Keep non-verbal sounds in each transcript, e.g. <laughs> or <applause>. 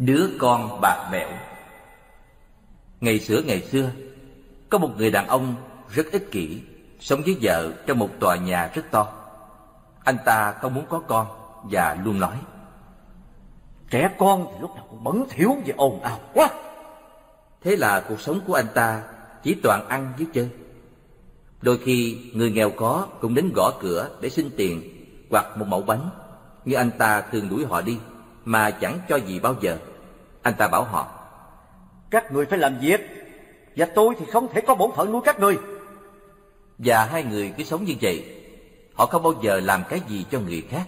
Đứa con bạc bẽo Ngày xưa ngày xưa, Có một người đàn ông rất ích kỷ, Sống với vợ trong một tòa nhà rất to Anh ta không muốn có con Và luôn nói, Trẻ con thì lúc nào cũng bẩn thiếu và ồn ào quá Thế là cuộc sống của anh ta Chỉ toàn ăn với chơi Đôi khi, người nghèo có cũng đến gõ cửa để xin tiền hoặc một mẫu bánh. Nhưng anh ta thường đuổi họ đi, mà chẳng cho gì bao giờ. Anh ta bảo họ. Các người phải làm việc và tôi thì không thể có bổn phận nuôi các người. Và hai người cứ sống như vậy. Họ không bao giờ làm cái gì cho người khác.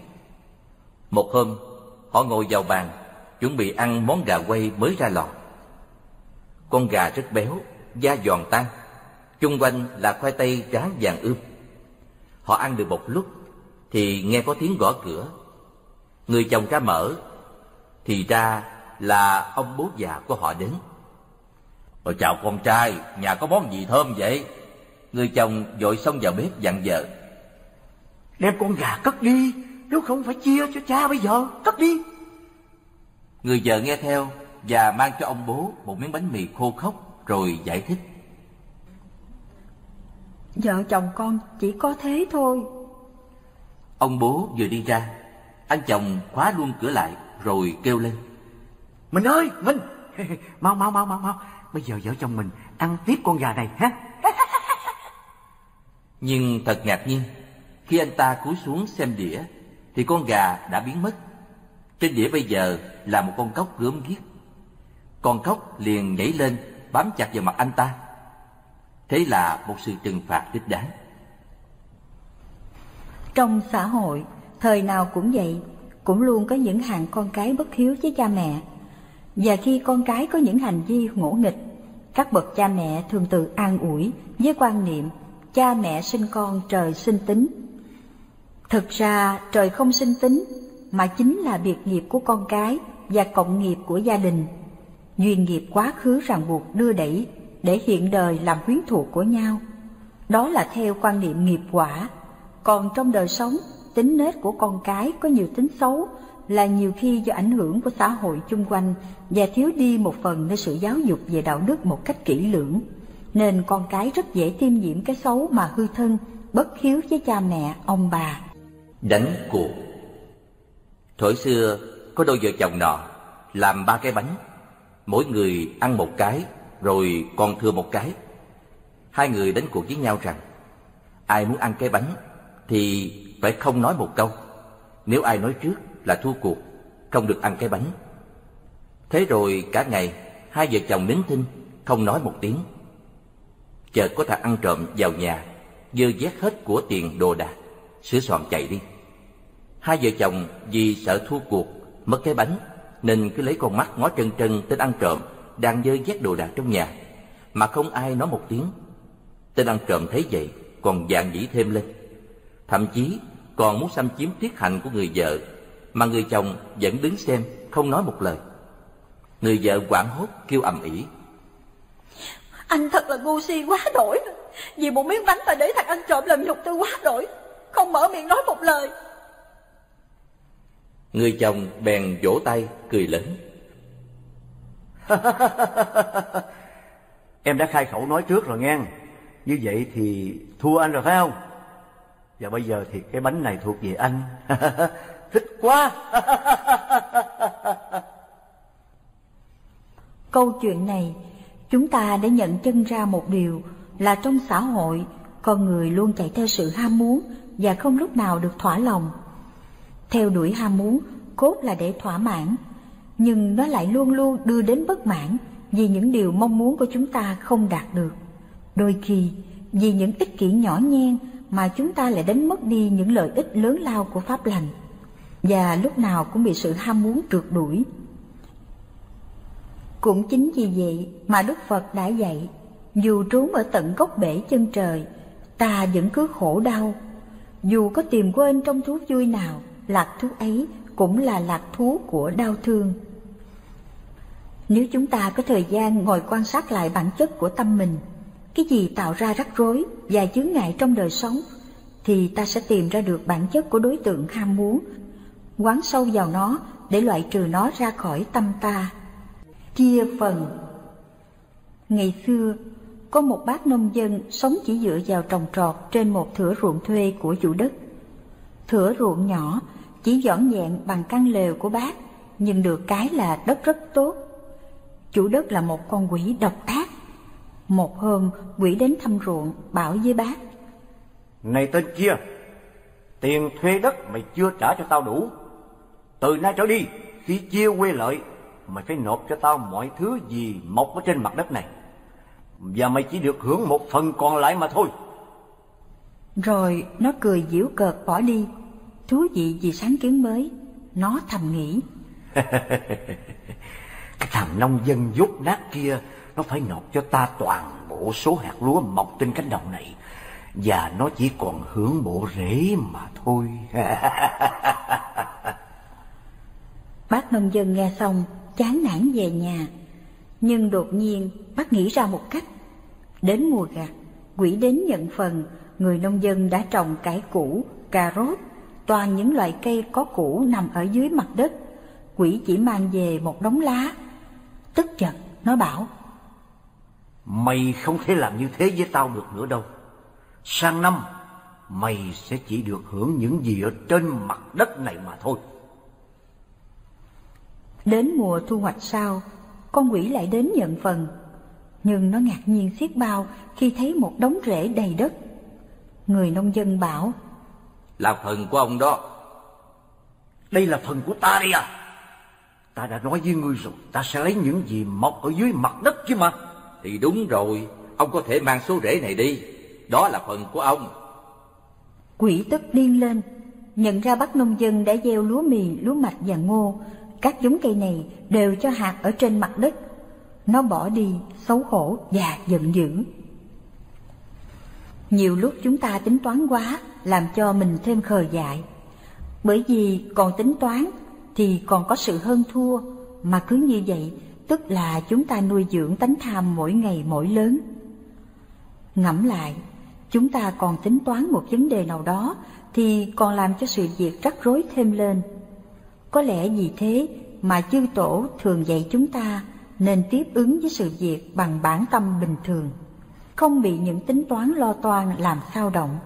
Một hôm, họ ngồi vào bàn chuẩn bị ăn món gà quay mới ra lò. Con gà rất béo, da giòn tan chung quanh là khoai tây rán vàng ươm. Họ ăn được một lúc thì nghe có tiếng gõ cửa. Người chồng ra mở, thì ra là ông bố già của họ đến. Ôi chào con trai, nhà có món gì thơm vậy? Người chồng vội xông vào bếp dặn vợ. Đem con gà cất đi, nếu không phải chia cho cha bây giờ, cất đi. Người vợ nghe theo và mang cho ông bố một miếng bánh mì khô khốc rồi giải thích. Vợ chồng con chỉ có thế thôi Ông bố vừa đi ra Anh chồng khóa luôn cửa lại Rồi kêu lên Mình ơi Mình <laughs> Mau mau mau mau mau. Bây giờ vợ chồng mình ăn tiếp con gà này ha. <laughs> Nhưng thật ngạc nhiên Khi anh ta cúi xuống xem đĩa Thì con gà đã biến mất. Trên đĩa bây giờ là một con cóc gớm ghiếc. Con cóc liền nhảy lên Bám chặt vào mặt anh ta. Thế là một sự trừng phạt đích đáng. Trong xã hội, thời nào cũng vậy, cũng luôn có những hàng con cái bất hiếu với cha mẹ. Và khi con cái có những hành vi ngỗ nghịch, các bậc cha mẹ thường tự an ủi với quan niệm cha mẹ sinh con trời sinh tính. Thực ra trời không sinh tính, mà chính là biệt nghiệp của con cái và cộng nghiệp của gia đình. Duyên nghiệp quá khứ ràng buộc đưa đẩy để hiện đời làm quyến thuộc của nhau. Đó là theo quan niệm nghiệp quả. Còn trong đời sống, tính nết của con cái có nhiều tính xấu là nhiều khi do ảnh hưởng của xã hội chung quanh và thiếu đi một phần nơi sự giáo dục về đạo đức một cách kỹ lưỡng. Nên con cái rất dễ tiêm nhiễm cái xấu mà hư thân, bất hiếu với cha mẹ, ông bà. Đánh cuộc Thổi xưa có đôi vợ chồng nọ làm ba cái bánh, mỗi người ăn một cái rồi còn thừa một cái. Hai người đánh cuộc với nhau rằng ai muốn ăn cái bánh thì phải không nói một câu. Nếu ai nói trước là thua cuộc, không được ăn cái bánh. Thế rồi cả ngày hai vợ chồng nín thinh, không nói một tiếng. Chợt có thằng ăn trộm vào nhà, dơ vét hết của tiền đồ đạc, sửa soạn chạy đi. Hai vợ chồng vì sợ thua cuộc, mất cái bánh, nên cứ lấy con mắt ngó trân trân tên ăn trộm đang dơ vét đồ đạc trong nhà mà không ai nói một tiếng tên ăn trộm thấy vậy còn dạng dĩ thêm lên thậm chí còn muốn xâm chiếm tiết hạnh của người vợ mà người chồng vẫn đứng xem không nói một lời. Người vợ hoảng hốt kêu ầm ĩ. Anh thật là ngu si quá đổi. Vì một miếng bánh mà để thằng ăn trộm làm nhục tôi quá đổi. Không mở miệng nói một lời. Người chồng bèn vỗ tay cười lớn. <laughs> Em đã khai khẩu nói trước rồi nghe. Như vậy thì thua anh rồi phải không? Và bây giờ thì cái bánh này thuộc về anh <laughs> thích quá. Câu chuyện này chúng ta đã nhận chân ra một điều là trong xã hội con người luôn chạy theo sự ham muốn và không lúc nào được thỏa lòng. Theo đuổi ham muốn cốt là để thỏa mãn nhưng nó lại luôn luôn đưa đến bất mãn vì những điều mong muốn của chúng ta không đạt được. Đôi khi, vì những ích kỷ nhỏ nhen mà chúng ta lại đánh mất đi những lợi ích lớn lao của pháp lành, và lúc nào cũng bị sự ham muốn trượt đuổi. Cũng chính vì vậy mà Đức Phật đã dạy, dù trốn ở tận gốc bể chân trời, ta vẫn cứ khổ đau. Dù có tìm quên trong thú vui nào, lạc thú ấy cũng là lạc thú của đau thương. Nếu chúng ta có thời gian ngồi quan sát lại bản chất của tâm mình, cái gì tạo ra rắc rối và chướng ngại trong đời sống, thì ta sẽ tìm ra được bản chất của đối tượng ham muốn, quán sâu vào nó để loại trừ nó ra khỏi tâm ta. chia phần. Ngày xưa, có một bác nông dân sống chỉ dựa vào trồng trọt trên một thửa ruộng thuê của chủ đất. Thửa ruộng nhỏ, chỉ dọn dẹn bằng căn lều của bác, nhưng được cái là đất rất tốt. Chủ đất là một con quỷ độc ác. Một hôm, quỷ đến thăm ruộng, bảo với bác. Này tên kia, tiền thuê đất mày chưa trả cho tao đủ từ nay trở đi khi chia quê lợi mày phải nộp cho tao mọi thứ gì mọc ở trên mặt đất này. Và mày chỉ được hưởng một phần còn lại mà thôi. Rồi nó cười giễu cợt bỏ đi. Thú vị vì sáng kiến mới nó thầm nghĩ. <laughs> Cái thằng nông dân dốt nát kia nó phải nộp cho ta toàn bộ số hạt lúa mọc trên cánh đồng này. Và nó chỉ còn hưởng bộ rễ mà thôi <laughs> bác nông dân nghe xong, chán nản về nhà. Nhưng đột nhiên, bác nghĩ ra một cách. Đến mùa gặt quỷ đến nhận phần, người nông dân đã trồng cải củ, cà rốt. Toàn những loại cây có củ nằm ở dưới mặt đất. Quỷ chỉ mang về một đống lá. Tức giận, nó bảo, mày không thể làm như thế với tao được nữa đâu. Sang năm, mày sẽ chỉ được hưởng những gì ở trên mặt đất này mà thôi đến mùa thu hoạch sau con quỷ lại đến nhận phần. Nhưng nó ngạc nhiên xiết bao khi thấy một đống rễ đầy đất. Người nông dân bảo là phần của ông đó. Đây là phần của ta đây à? Ta đã nói với ngươi rồi ta sẽ lấy những gì mọc ở dưới mặt đất chứ mà. Thì đúng rồi ông có thể mang số rễ này đi. Đó là phần của ông. Quỷ tức điên lên nhận ra bác nông dân đã gieo lúa mì lúa mạch và ngô các giống cây này đều cho hạt ở trên mặt đất. Nó bỏ đi, xấu hổ và giận dữ. Nhiều lúc chúng ta tính toán quá, làm cho mình thêm khờ dại. Bởi vì còn tính toán thì còn có sự hơn thua. Mà cứ như vậy, tức là chúng ta nuôi dưỡng tánh tham mỗi ngày mỗi lớn. Ngẫm lại, chúng ta còn tính toán một vấn đề nào đó thì còn làm cho sự việc rắc rối thêm lên có lẽ vì thế mà chư tổ thường dạy chúng ta nên tiếp ứng với sự việc bằng bản tâm bình thường, không bị những tính toán lo toan làm sao động.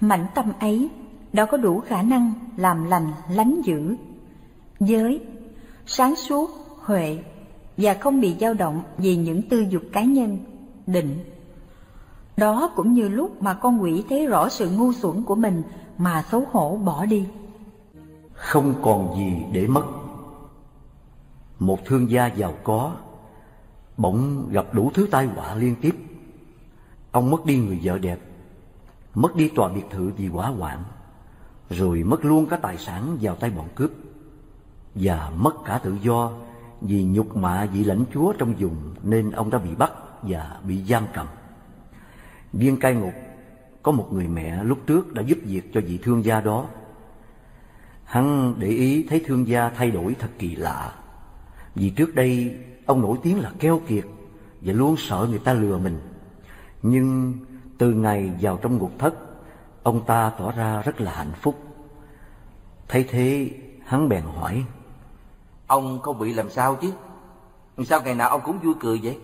Mảnh tâm ấy đã có đủ khả năng làm lành lánh dữ, giới, sáng suốt, huệ và không bị dao động vì những tư dục cá nhân, định. Đó cũng như lúc mà con quỷ thấy rõ sự ngu xuẩn của mình mà xấu hổ bỏ đi. Không còn gì để mất. Một thương gia giàu có, bỗng gặp đủ thứ tai họa liên tiếp. Ông mất đi người vợ đẹp, mất đi tòa biệt thự vì quá hoạn, rồi mất luôn cả tài sản vào tay bọn cướp và mất cả tự do vì nhục mạ vị lãnh chúa trong vùng nên ông đã bị bắt và bị giam cầm. Viên cai ngục, có một người mẹ lúc trước đã giúp việc cho vị thương gia đó hắn để ý thấy thương gia thay đổi thật kỳ lạ vì trước đây ông nổi tiếng là keo kiệt và luôn sợ người ta lừa mình. Nhưng từ ngày vào trong ngục thất, ông ta tỏ ra rất là hạnh phúc. Thấy thế, hắn bèn hỏi. Ông không bị làm sao chứ? Sao ngày nào ông cũng vui cười vậy?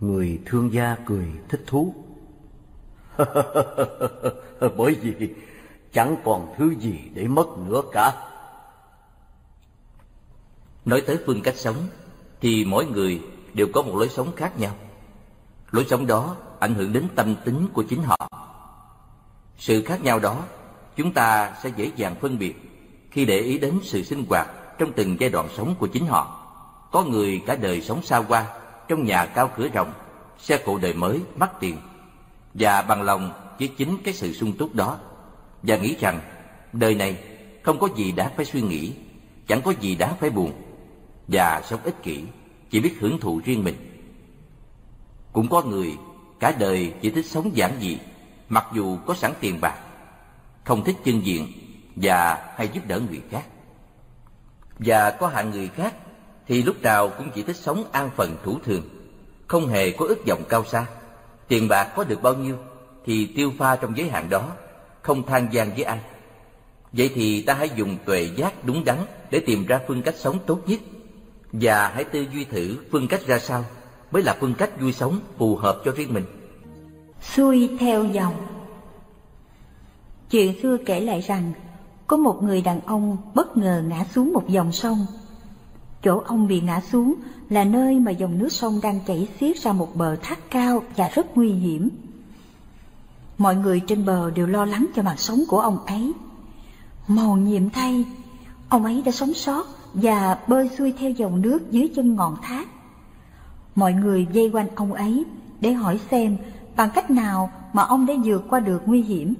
Người thương gia cười thích thú. <laughs> Bởi vì chẳng còn thứ gì để mất nữa cả. Nói tới phương cách sống thì mỗi người đều có một lối sống khác nhau. Lối sống đó ảnh hưởng đến tâm tính của chính họ. Sự khác nhau đó chúng ta sẽ dễ dàng phân biệt khi để ý đến sự sinh hoạt trong từng giai đoạn sống của chính họ. Có người cả đời sống xa hoa trong nhà cao cửa rộng, xe cộ đời mới, mắc tiền và bằng lòng với chính cái sự sung túc đó và nghĩ rằng đời này không có gì đáng phải suy nghĩ, chẳng có gì đáng phải buồn và sống ích kỷ, chỉ biết hưởng thụ riêng mình. Cũng có người cả đời chỉ thích sống giản dị, mặc dù có sẵn tiền bạc, không thích chân diện và hay giúp đỡ người khác. Và có hạng người khác thì lúc nào cũng chỉ thích sống an phận thủ thường, không hề có ước vọng cao xa. Tiền bạc có được bao nhiêu thì tiêu pha trong giới hạn đó, không than gian với ai. Vậy thì ta hãy dùng tuệ giác đúng đắn để tìm ra phương cách sống tốt nhất và hãy tư duy thử phương cách ra sao mới là phương cách vui sống phù hợp cho riêng mình. Xuôi theo dòng Chuyện xưa kể lại rằng, có một người đàn ông bất ngờ ngã xuống một dòng sông. Chỗ ông bị ngã xuống là nơi mà dòng nước sông đang chảy xiết ra một bờ thác cao và rất nguy hiểm. Mọi người trên bờ đều lo lắng cho mạng sống của ông ấy. Màu nhiệm thay, ông ấy đã sống sót và bơi xuôi theo dòng nước dưới chân ngọn thác. Mọi người dây quanh ông ấy để hỏi xem bằng cách nào mà ông đã vượt qua được nguy hiểm.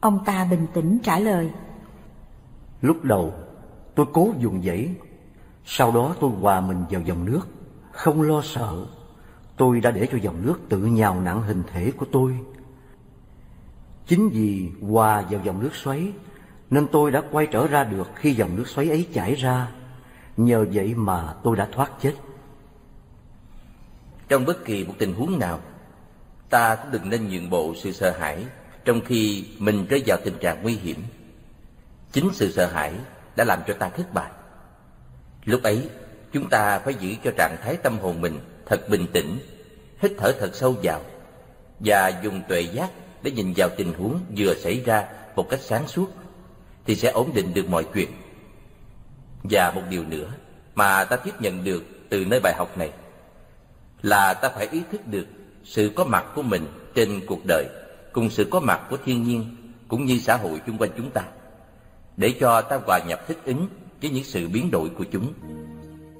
Ông ta bình tĩnh trả lời. Lúc đầu tôi cố dùng dãy, sau đó tôi hòa mình vào dòng nước, không lo sợ. Tôi đã để cho dòng nước tự nhào nặng hình thể của tôi. Chính vì hòa vào dòng nước xoáy nên tôi đã quay trở ra được khi dòng nước xoáy ấy chảy ra. Nhờ vậy mà tôi đã thoát chết. Trong bất kỳ một tình huống nào, ta cũng đừng nên nhượng bộ sự sợ hãi trong khi mình rơi vào tình trạng nguy hiểm. Chính sự sợ hãi đã làm cho ta thất bại. Lúc ấy, chúng ta phải giữ cho trạng thái tâm hồn mình thật bình tĩnh, hít thở thật sâu vào và dùng tuệ giác để nhìn vào tình huống vừa xảy ra một cách sáng suốt thì sẽ ổn định được mọi chuyện. Và một điều nữa mà ta tiếp nhận được từ nơi bài học này là ta phải ý thức được sự có mặt của mình trên cuộc đời cùng sự có mặt của thiên nhiên cũng như xã hội chung quanh chúng ta để cho ta hòa nhập thích ứng với những sự biến đổi của chúng.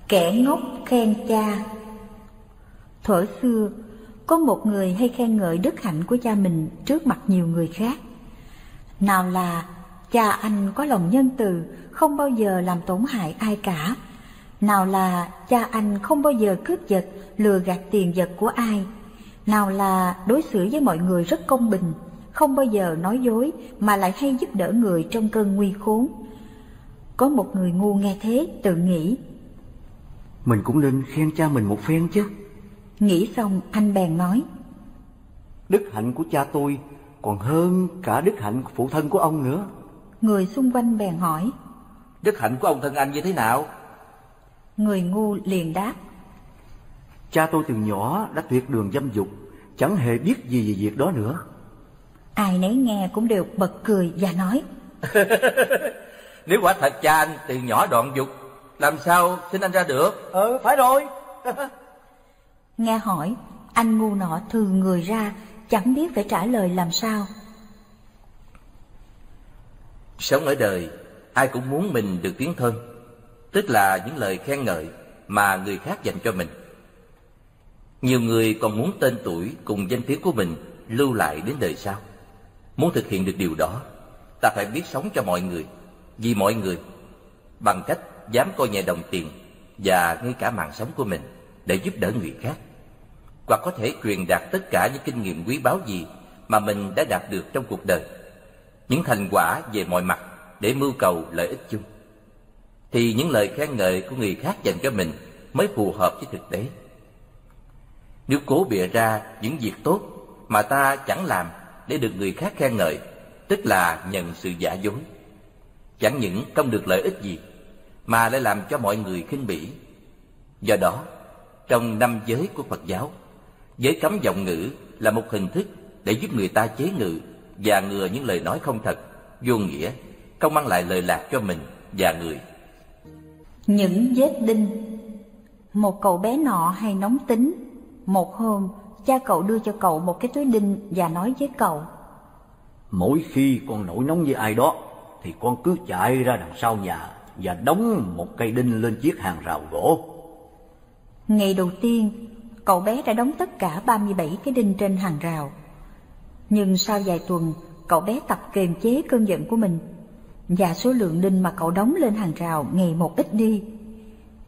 Kẻ ngốc khen cha Thuở xưa, có một người hay khen ngợi đức hạnh của cha mình trước mặt nhiều người khác. Nào là cha anh có lòng nhân từ, không bao giờ làm tổn hại ai cả. Nào là cha anh không bao giờ cướp giật, lừa gạt tiền vật của ai. Nào là đối xử với mọi người rất công bình, không bao giờ nói dối mà lại hay giúp đỡ người trong cơn nguy khốn. Có một người ngu nghe thế tự nghĩ. Mình cũng nên khen cha mình một phen chứ. Nghĩ xong anh bèn nói. Đức hạnh của cha tôi còn hơn cả đức hạnh của phụ thân của ông nữa. Người xung quanh bèn hỏi. Đức hạnh của ông thân anh như thế nào? Người ngu liền đáp. Cha tôi từ nhỏ đã tuyệt đường dâm dục, chẳng hề biết gì về việc đó nữa. Ai nấy nghe cũng đều bật cười và nói. <laughs> Nếu quả thật cha anh từ nhỏ đoạn dục, làm sao sinh anh ra được? Ừ, phải rồi. <laughs> nghe hỏi, anh ngu nọ thừ người ra, chẳng biết phải trả lời làm sao. Sống ở đời, ai cũng muốn mình được tiếng thân, tức là những lời khen ngợi mà người khác dành cho mình. Nhiều người còn muốn tên tuổi cùng danh tiếng của mình lưu lại đến đời sau. Muốn thực hiện được điều đó, ta phải biết sống cho mọi người, vì mọi người, bằng cách dám coi nhẹ đồng tiền và ngay cả mạng sống của mình để giúp đỡ người khác. Hoặc có thể truyền đạt tất cả những kinh nghiệm quý báu gì mà mình đã đạt được trong cuộc đời, những thành quả về mọi mặt để mưu cầu lợi ích chung. Thì những lời khen ngợi của người khác dành cho mình mới phù hợp với thực tế. Nếu cố bịa ra những việc tốt mà ta chẳng làm để được người khác khen ngợi, tức là nhận sự giả dối. Chẳng những không được lợi ích gì, mà lại làm cho mọi người khinh bỉ. Do đó, trong năm giới của Phật giáo, giới cấm giọng ngữ là một hình thức để giúp người ta chế ngự và ngừa những lời nói không thật, vô nghĩa, không mang lại lời lạc cho mình và người. Những vết đinh. Một cậu bé nọ hay nóng tính. Một hôm, cha cậu đưa cho cậu một cái túi đinh và nói với cậu. Mỗi khi con nổi nóng với ai đó Thì con cứ chạy ra đằng sau nhà Và đóng một cây đinh lên chiếc hàng rào gỗ. Ngày đầu tiên, cậu bé đã đóng tất cả 37 cái đinh trên hàng rào Nhưng sau vài tuần, cậu bé tập kiềm chế cơn giận của mình Và số lượng đinh mà cậu đóng lên hàng rào ngày một ít đi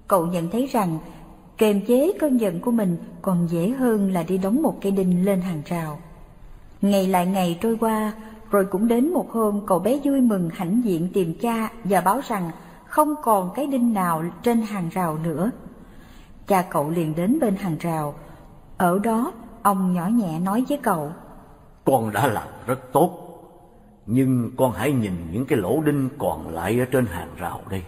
Cậu nhận thấy rằng Kiềm chế cơn giận của mình còn dễ hơn là đi đóng một cây đinh lên hàng rào. Ngày lại ngày trôi qua, rồi cũng đến một hôm cậu bé vui mừng hãnh diện tìm cha và báo rằng không còn cái đinh nào trên hàng rào nữa. Cha cậu liền đến bên hàng rào. Ở đó, ông nhỏ nhẹ nói với cậu. Con đã làm rất tốt, nhưng con hãy nhìn những cái lỗ đinh còn lại ở trên hàng rào đây.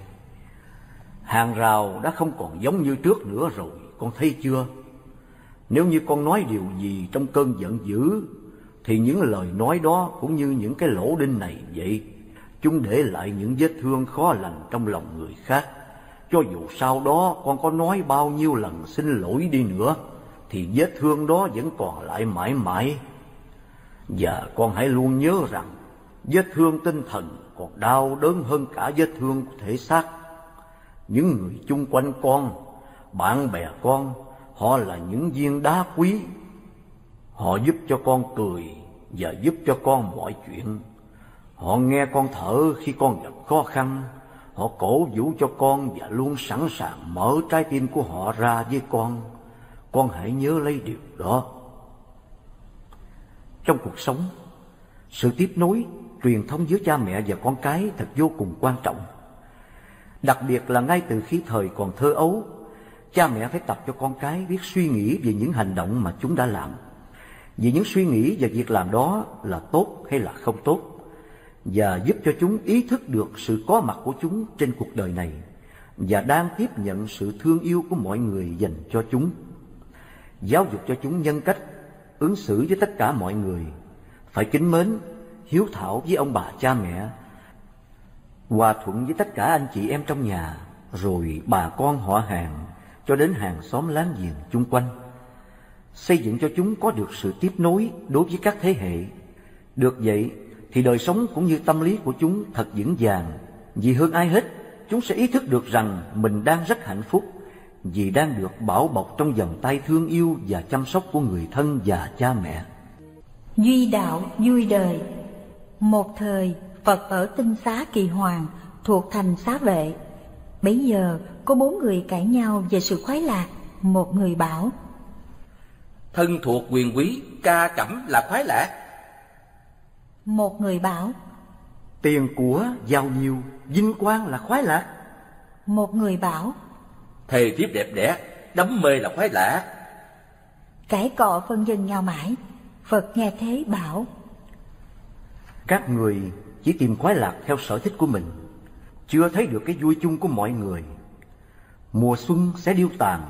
Hàng rào đã không còn giống như trước nữa rồi, con thấy chưa? Nếu như con nói điều gì trong cơn giận dữ, thì những lời nói đó cũng như những cái lỗ đinh này vậy. Chúng để lại những vết thương khó lành trong lòng người khác. Cho dù sau đó con có nói bao nhiêu lần xin lỗi đi nữa, thì vết thương đó vẫn còn lại mãi mãi. Và con hãy luôn nhớ rằng, vết thương tinh thần còn đau đớn hơn cả vết thương của thể xác. Những người chung quanh con, bạn bè con, họ là những viên đá quý. Họ giúp cho con cười và giúp cho con mọi chuyện. Họ nghe con thở khi con gặp khó khăn, họ cổ vũ cho con và luôn sẵn sàng mở trái tim của họ ra với con. Con hãy nhớ lấy điều đó. Trong cuộc sống, sự tiếp nối, truyền thống giữa cha mẹ và con cái thật vô cùng quan trọng. Đặc biệt là ngay từ khi thời còn thơ ấu, cha mẹ phải tập cho con cái biết suy nghĩ về những hành động mà chúng đã làm. Vì những suy nghĩ và việc làm đó là tốt hay là không tốt và giúp cho chúng ý thức được sự có mặt của chúng trên cuộc đời này và đang tiếp nhận sự thương yêu của mọi người dành cho chúng. Giáo dục cho chúng nhân cách, ứng xử với tất cả mọi người, phải kính mến, hiếu thảo với ông bà cha mẹ, hòa thuận với tất cả anh chị em trong nhà, rồi bà con họ hàng, cho đến hàng xóm láng giềng chung quanh. Xây dựng cho chúng có được sự tiếp nối đối với các thế hệ. Được vậy thì đời sống cũng như tâm lý của chúng thật vững vàng. Vì hơn ai hết, chúng sẽ ý thức được rằng mình đang rất hạnh phúc vì đang được bảo bọc trong vòng tay thương yêu và chăm sóc của người thân và cha mẹ. Duy đạo vui đời Một thời, Phật ở tinh xá kỳ hoàng, thuộc thành xá vệ. Bấy giờ, có bốn người cãi nhau về sự khoái lạc. Một người bảo, Thân thuộc quyền quý, ca cẩm là khoái lạc. Một người bảo, Tiền của giàu nhiều, vinh quang là khoái lạc. Một người bảo, Thề thiếp đẹp đẽ, đắm mê là khoái lạc. Cãi cọ phân dân nhau mãi. Phật nghe thế bảo, Các người chỉ tìm khoái lạc theo sở thích của mình, chưa thấy được cái vui chung của mọi người. Mùa xuân sẽ điêu tàn,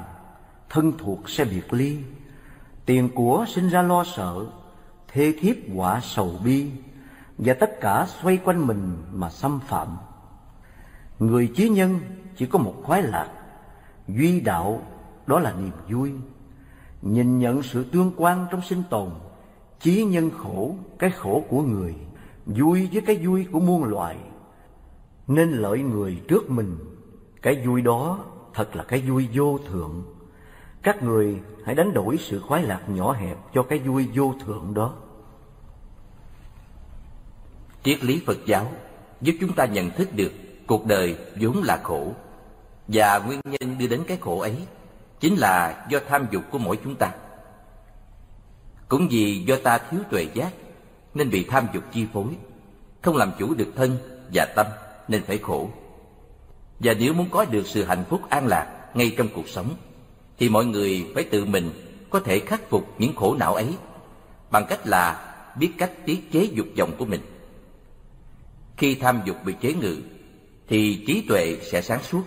thân thuộc sẽ biệt ly, tiền của sinh ra lo sợ, thê thiếp quả sầu bi, và tất cả xoay quanh mình mà xâm phạm. Người chí nhân chỉ có một khoái lạc, duy đạo đó là niềm vui. Nhìn nhận sự tương quan trong sinh tồn, chí nhân khổ, cái khổ của người, vui với cái vui của muôn loài. Nên lợi người trước mình, cái vui đó thật là cái vui vô thượng. Các người hãy đánh đổi sự khoái lạc nhỏ hẹp cho cái vui vô thượng đó. Triết lý Phật giáo giúp chúng ta nhận thức được cuộc đời vốn là khổ và nguyên nhân đưa đến cái khổ ấy chính là do tham dục của mỗi chúng ta. Cũng vì do ta thiếu tuệ giác nên bị tham dục chi phối, không làm chủ được thân và tâm nên phải khổ. Và nếu muốn có được sự hạnh phúc an lạc ngay trong cuộc sống thì mọi người phải tự mình có thể khắc phục những khổ não ấy bằng cách là biết cách tiết chế dục vọng của mình. Khi tham dục bị chế ngự thì trí tuệ sẽ sáng suốt.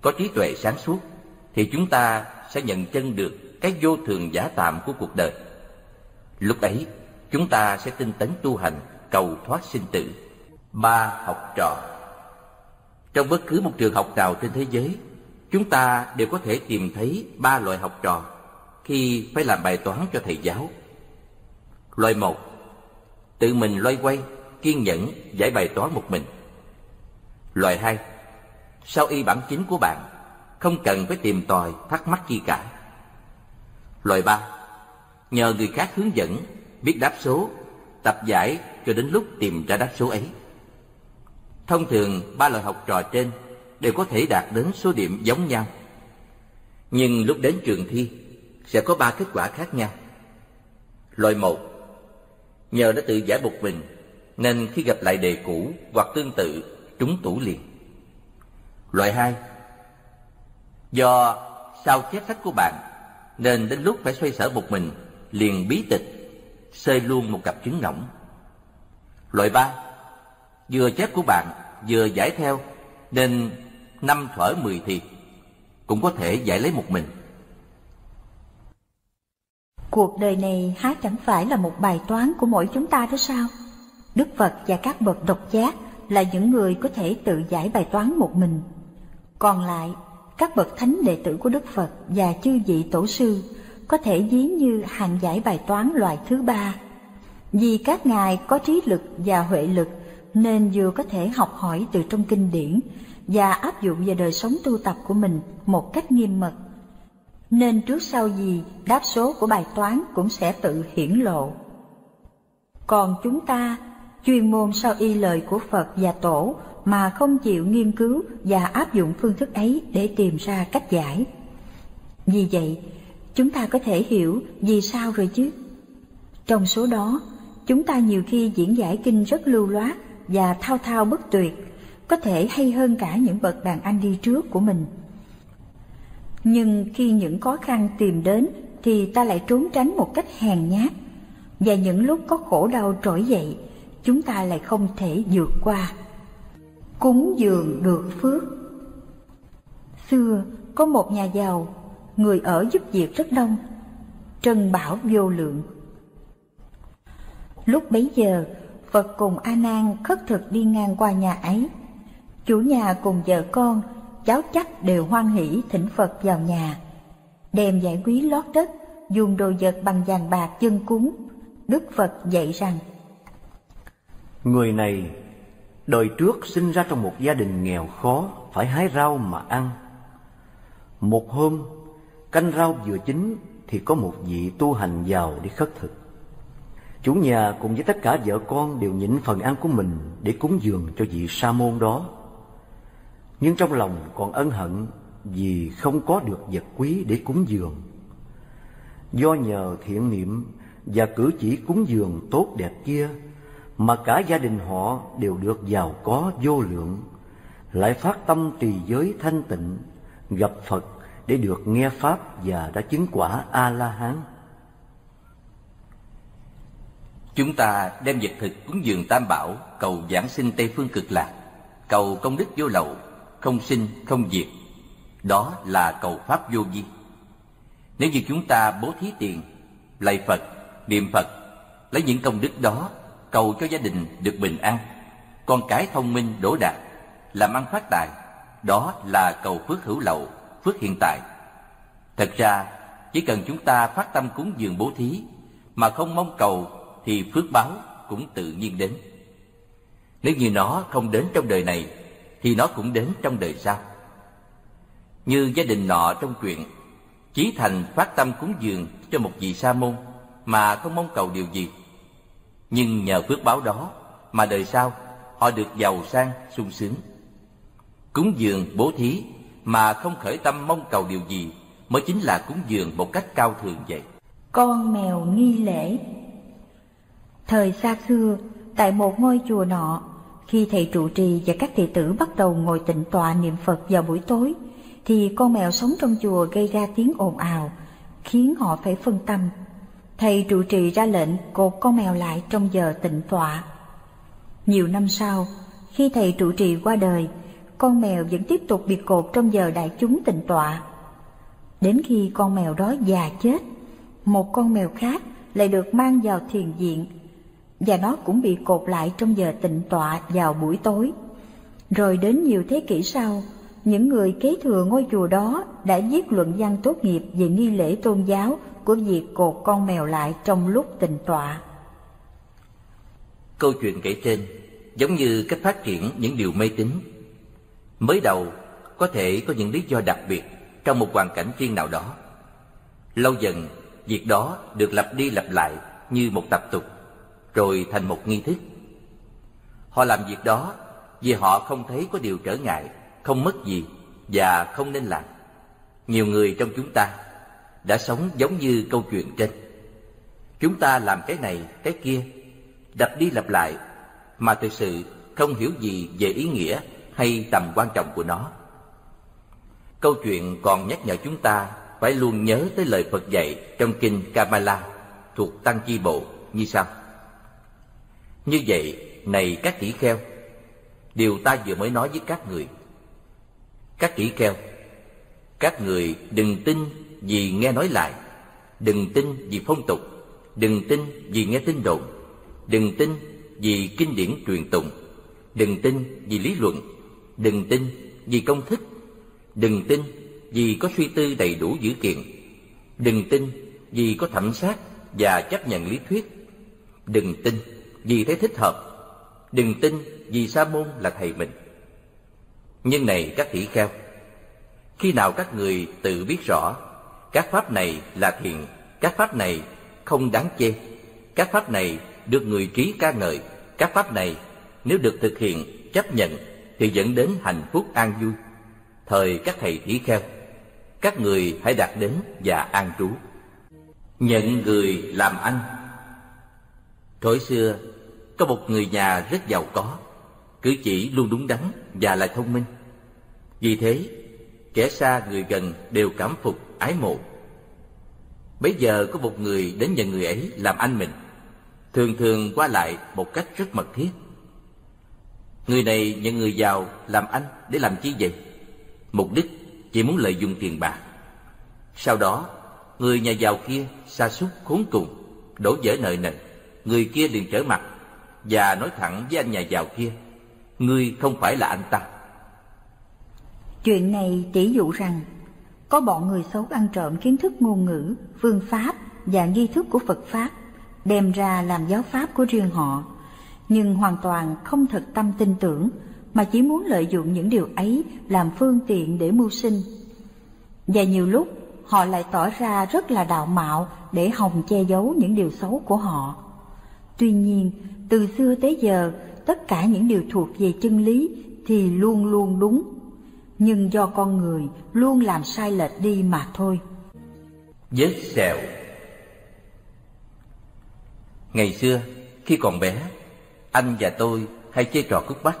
Có trí tuệ sáng suốt thì chúng ta sẽ nhận chân được cái vô thường giả tạm của cuộc đời. Lúc ấy, chúng ta sẽ tinh tấn tu hành, cầu thoát sinh tử. Ba học trò Trong bất cứ một trường học nào trên thế giới, chúng ta đều có thể tìm thấy ba loại học trò khi phải làm bài toán cho thầy giáo. Loại một, tự mình loay quay, kiên nhẫn giải bài toán một mình. Loại hai, sau y bản chính của bạn, không cần phải tìm tòi thắc mắc chi cả. Loại ba, nhờ người khác hướng dẫn, biết đáp số, tập giải cho đến lúc tìm ra đáp số ấy. Thông thường, ba loại học trò trên đều có thể đạt đến số điểm giống nhau. Nhưng lúc đến trường thi, sẽ có ba kết quả khác nhau. Loại một, nhờ đã tự giải một mình, nên khi gặp lại đề cũ hoặc tương tự, trúng tủ liền. Loại hai, do sao chép sách của bạn, nên đến lúc phải xoay sở một mình, liền bí tịch, xơi luôn một cặp trứng ngỗng. Loại ba, vừa chép của bạn, vừa giải theo, nên năm thuở mười thiệt cũng có thể giải lấy một mình cuộc đời này há chẳng phải là một bài toán của mỗi chúng ta đó sao đức phật và các bậc độc giác là những người có thể tự giải bài toán một mình còn lại, các bậc thánh đệ tử của đức phật và chư vị tổ sư có thể ví như hàng giải bài toán loại thứ ba vì các ngài có trí lực và huệ lực nên vừa có thể học hỏi từ trong kinh điển và áp dụng vào đời sống tu tập của mình một cách nghiêm mật. Nên trước sau gì, đáp số của bài toán cũng sẽ tự hiển lộ. Còn chúng ta chuyên môn sau y lời của Phật và Tổ mà không chịu nghiên cứu và áp dụng phương thức ấy để tìm ra cách giải. Vì vậy, chúng ta có thể hiểu vì sao rồi chứ. Trong số đó, chúng ta nhiều khi diễn giải kinh rất lưu loát và thao thao bất tuyệt, có thể hay hơn cả những bậc đàn anh đi trước của mình. Nhưng khi những khó khăn tìm đến thì ta lại trốn tránh một cách hèn nhát, và những lúc có khổ đau trỗi dậy, chúng ta lại không thể vượt qua. Cúng dường được phước Xưa có một nhà giàu, người ở giúp việc rất đông, trân bảo vô lượng. Lúc bấy giờ, Phật cùng A Nan khất thực đi ngang qua nhà ấy. Chủ nhà cùng vợ con, cháu chắc đều hoan hỷ thỉnh Phật vào nhà. Đem giải quý lót đất, dùng đồ vật bằng vàng bạc chân cúng. Đức Phật dạy rằng Người này đời trước sinh ra trong một gia đình nghèo khó, phải hái rau mà ăn. Một hôm, canh rau vừa chín thì có một vị tu hành giàu để khất thực. Chủ nhà cùng với tất cả vợ con đều nhịn phần ăn của mình để cúng dường cho vị sa môn đó. Nhưng trong lòng còn ân hận vì không có được vật quý để cúng dường. Do nhờ thiện niệm và cử chỉ cúng dường tốt đẹp kia mà cả gia đình họ đều được giàu có vô lượng, lại phát tâm trì giới thanh tịnh, gặp Phật để được nghe Pháp và đã chứng quả A-la-hán. Chúng ta đem vật thực cúng dường Tam Bảo, cầu giảng sinh Tây Phương cực lạc, cầu công đức vô lậu, không sinh, không diệt. Đó là cầu Pháp vô vi. Nếu như chúng ta bố thí tiền, lạy Phật, niệm Phật, lấy những công đức đó cầu cho gia đình được bình an, con cái thông minh đỗ đạt, làm ăn phát tài, đó là cầu phước hữu lậu, phước hiện tại. Thật ra, chỉ cần chúng ta phát tâm cúng dường bố thí mà không mong cầu thì phước báo cũng tự nhiên đến. Nếu như nó không đến trong đời này thì nó cũng đến trong đời sau. Như gia đình nọ trong truyện, Chí Thành phát tâm cúng dường cho một vị sa môn mà không mong cầu điều gì. Nhưng nhờ phước báo đó mà đời sau họ được giàu sang sung sướng. Cúng dường bố thí mà không khởi tâm mong cầu điều gì mới chính là cúng dường một cách cao thượng vậy. Con mèo nghi lễ Thời xa xưa, tại một ngôi chùa nọ, khi thầy trụ trì và các đệ tử bắt đầu ngồi tịnh tọa niệm Phật vào buổi tối, thì con mèo sống trong chùa gây ra tiếng ồn ào, khiến họ phải phân tâm. Thầy trụ trì ra lệnh cột con mèo lại trong giờ tịnh tọa. Nhiều năm sau, khi thầy trụ trì qua đời, con mèo vẫn tiếp tục bị cột trong giờ đại chúng tịnh tọa. Đến khi con mèo đó già chết, một con mèo khác lại được mang vào thiền viện và nó cũng bị cột lại trong giờ tịnh tọa vào buổi tối. Rồi đến nhiều thế kỷ sau, những người kế thừa ngôi chùa đó đã viết luận văn tốt nghiệp về nghi lễ tôn giáo của việc cột con mèo lại trong lúc tịnh tọa. Câu chuyện kể trên giống như cách phát triển những điều mê tín. Mới đầu có thể có những lý do đặc biệt trong một hoàn cảnh riêng nào đó. Lâu dần, việc đó được lặp đi lặp lại như một tập tục rồi thành một nghi thức. Họ làm việc đó vì họ không thấy có điều trở ngại, không mất gì và không nên làm. Nhiều người trong chúng ta đã sống giống như câu chuyện trên. Chúng ta làm cái này, cái kia, đập đi lặp lại mà thực sự không hiểu gì về ý nghĩa hay tầm quan trọng của nó. Câu chuyện còn nhắc nhở chúng ta phải luôn nhớ tới lời Phật dạy trong kinh Kamala thuộc Tăng Chi Bộ như sau. Như vậy, này các tỷ kheo, điều ta vừa mới nói với các người. Các tỷ kheo Các người đừng tin vì nghe nói lại. Đừng tin vì phong tục, Đừng tin vì nghe tin đồn, Đừng tin vì kinh điển truyền tụng, Đừng tin vì lý luận, Đừng tin vì công thức, Đừng tin vì có suy tư đầy đủ dữ kiện, Đừng tin vì có thẩm sát và chấp nhận lý thuyết, Đừng tin vì thấy thích hợp, Đừng tin vì Sa môn là thầy mình. Nhưng này các tỷ kheo, Khi nào các người tự biết rõ các pháp này là thiện Các pháp này không đáng chê. Các pháp này được người trí ca ngợi. Các pháp này nếu được thực hiện, chấp nhận Thì dẫn đến hạnh phúc an vui. Thời các thầy thí kheo Các người hãy đạt đến và an trú. Nhận người làm anh. Thổi xưa có một người nhà rất giàu có Cử chỉ luôn đúng đắn và lại thông minh. Vì thế kẻ xa người gần đều cảm phục ái mộ. Bây giờ có một người đến nhận người ấy làm anh mình, Thường thường qua lại một cách rất mật thiết. Người này nhận người giàu làm anh để làm chi vậy? Mục đích chỉ muốn lợi dụng tiền bạc. Sau đó, người nhà giàu kia sa sút khốn cùng, Đổ vỡ nợ nần. Người kia liền trở mặt Và nói thẳng với anh nhà giàu kia, Ngươi không phải là anh ta. Chuyện này chỉ dụ rằng có bọn người xấu ăn trộm kiến thức ngôn ngữ, phương pháp và nghi thức của Phật Pháp Đem ra làm giáo pháp của riêng họ. Nhưng hoàn toàn không thật tâm tin tưởng Mà chỉ muốn lợi dụng những điều ấy làm phương tiện để mưu sinh. Và nhiều lúc họ lại tỏ ra rất là đạo mạo để hòng che giấu những điều xấu của họ. Tuy nhiên, từ xưa tới giờ, tất cả những điều thuộc về chân lý thì luôn luôn đúng, nhưng do con người luôn làm sai lệch đi mà thôi. Vết sẹo Ngày xưa, khi còn bé, anh và tôi hay chơi trò cút bắt.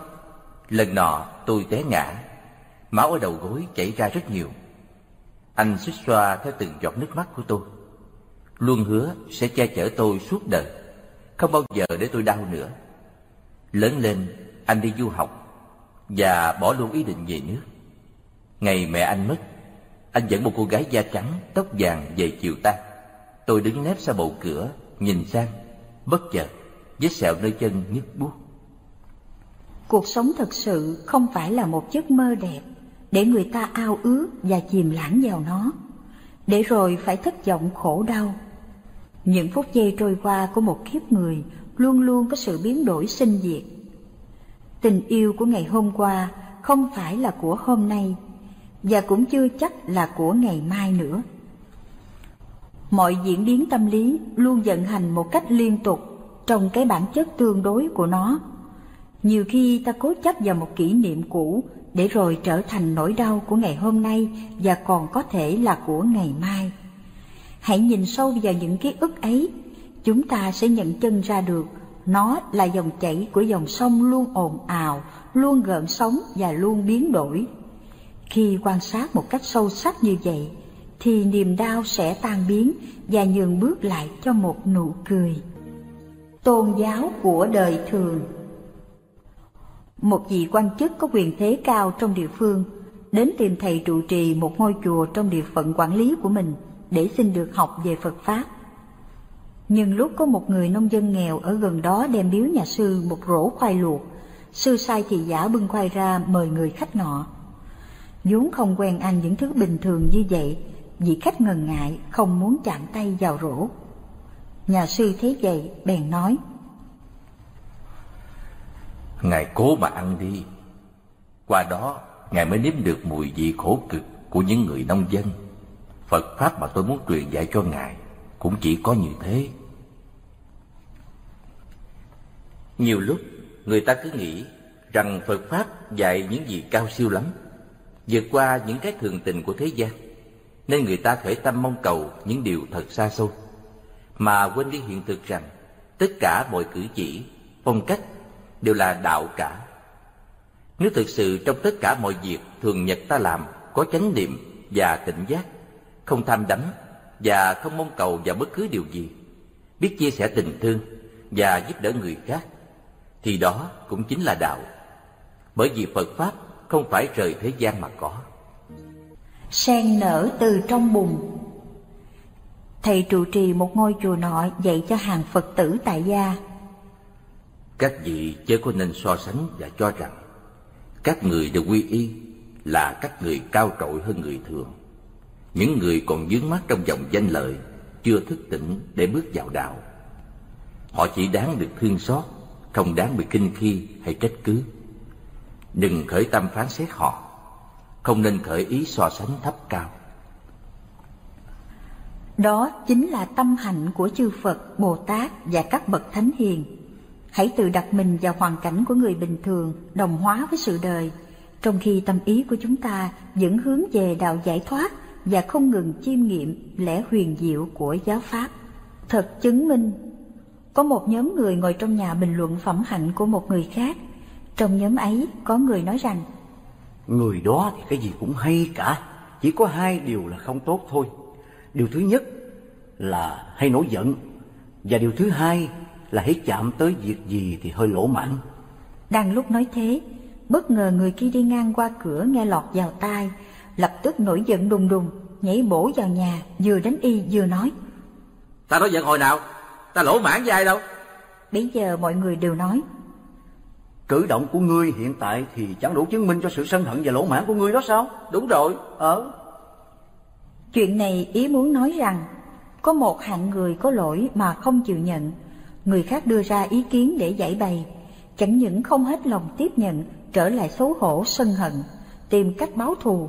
Lần nọ tôi té ngã, máu ở đầu gối chảy ra rất nhiều. Anh xích xoa theo từng giọt nước mắt của tôi Luôn hứa sẽ che chở tôi suốt đời Không bao giờ để tôi đau nữa Lớn lên anh đi du học Và bỏ luôn ý định về nước Ngày mẹ anh mất Anh dẫn một cô gái da trắng Tóc vàng về chiều ta Tôi đứng nép sau bầu cửa Nhìn sang Bất chợt Vết sẹo nơi chân nhức buốt Cuộc sống thật sự không phải là một giấc mơ đẹp để người ta ao ước và chìm lãng vào nó, để rồi phải thất vọng khổ đau. Những phút giây trôi qua của một kiếp người luôn luôn có sự biến đổi sinh diệt. Tình yêu của ngày hôm qua không phải là của hôm nay, và cũng chưa chắc là của ngày mai nữa. Mọi diễn biến tâm lý luôn vận hành một cách liên tục trong cái bản chất tương đối của nó. Nhiều khi ta cố chấp vào một kỷ niệm cũ để rồi trở thành nỗi đau của ngày hôm nay và còn có thể là của ngày mai. Hãy nhìn sâu vào những ký ức ấy, chúng ta sẽ nhận chân ra được nó là dòng chảy của dòng sông luôn ồn ào, luôn gợn sóng và luôn biến đổi. Khi quan sát một cách sâu sắc như vậy, thì niềm đau sẽ tan biến và nhường bước lại cho một nụ cười. Tôn giáo của đời thường một vị quan chức có quyền thế cao trong địa phương đến tìm thầy trụ trì một ngôi chùa trong địa phận quản lý của mình để xin được học về Phật Pháp. Nhưng lúc có một người nông dân nghèo ở gần đó đem biếu nhà sư một rổ khoai luộc, sư sai thị giả bưng khoai ra mời người khách nọ vốn không quen ăn những thứ bình thường như vậy, vị khách ngần ngại không muốn chạm tay vào rổ. Nhà sư thấy vậy bèn nói, Ngài cố mà ăn đi. Qua đó Ngài mới nếm được mùi vị khổ cực Của những người nông dân. Phật Pháp mà tôi muốn truyền dạy cho Ngài Cũng chỉ có như thế. Nhiều lúc người ta cứ nghĩ Rằng Phật Pháp dạy những gì cao siêu lắm vượt qua những cái thường tình của thế gian Nên người ta khởi tâm mong cầu những điều thật xa xôi Mà quên đi hiện thực rằng Tất cả mọi cử chỉ, phong cách đều là đạo cả. Nếu thực sự trong tất cả mọi việc thường nhật ta làm có chánh niệm và tỉnh giác, không tham đắm và không mong cầu vào bất cứ điều gì, biết chia sẻ tình thương và giúp đỡ người khác, thì đó cũng chính là đạo. Bởi vì Phật Pháp không phải rời thế gian mà có. Sen nở từ trong bùn. Thầy trụ trì một ngôi chùa nọ dạy cho hàng Phật tử tại gia. Các vị chớ có nên so sánh và cho rằng Các người được quy y là các người cao trội hơn người thường. Những người còn dướng mắt trong dòng danh lợi Chưa thức tỉnh để bước vào đạo. Họ chỉ đáng được thương xót Không đáng bị kinh khi hay trách cứ Đừng khởi tâm phán xét họ. Không nên khởi ý so sánh thấp cao. Đó chính là tâm hạnh của chư Phật, Bồ Tát và các bậc thánh hiền. Hãy tự đặt mình vào hoàn cảnh của người bình thường Đồng hóa với sự đời. Trong khi tâm ý của chúng ta vẫn hướng về đạo giải thoát Và không ngừng chiêm nghiệm lẽ huyền diệu của giáo Pháp. Thật chứng minh Có một nhóm người ngồi trong nhà bình luận phẩm hạnh của một người khác trong nhóm ấy có người nói rằng Người đó thì cái gì cũng hay cả Chỉ có hai điều là không tốt thôi. Điều thứ nhất là hay nổi giận Và điều thứ hai là hãy chạm tới việc gì thì hơi lỗ mãn Đang lúc nói thế Bất ngờ người kia đi ngang qua cửa nghe lọt vào tai Lập tức nổi giận đùng đùng Nhảy bổ vào nhà Vừa đánh y vừa nói Ta nói giận hồi nào? Ta lỗ mãn với ai đâu? Bây giờ mọi người đều nói Cử động của ngươi hiện tại thì chẳng đủ chứng minh cho sự sân hận và lỗ mãn của ngươi đó sao? Đúng rồi. Ờ. Chuyện này ý muốn nói rằng có một hạng người có lỗi mà không chịu nhận, người khác đưa ra ý kiến để giải bày, chẳng những không hết lòng tiếp nhận, trở lại xấu hổ sân hận, tìm cách báo thù.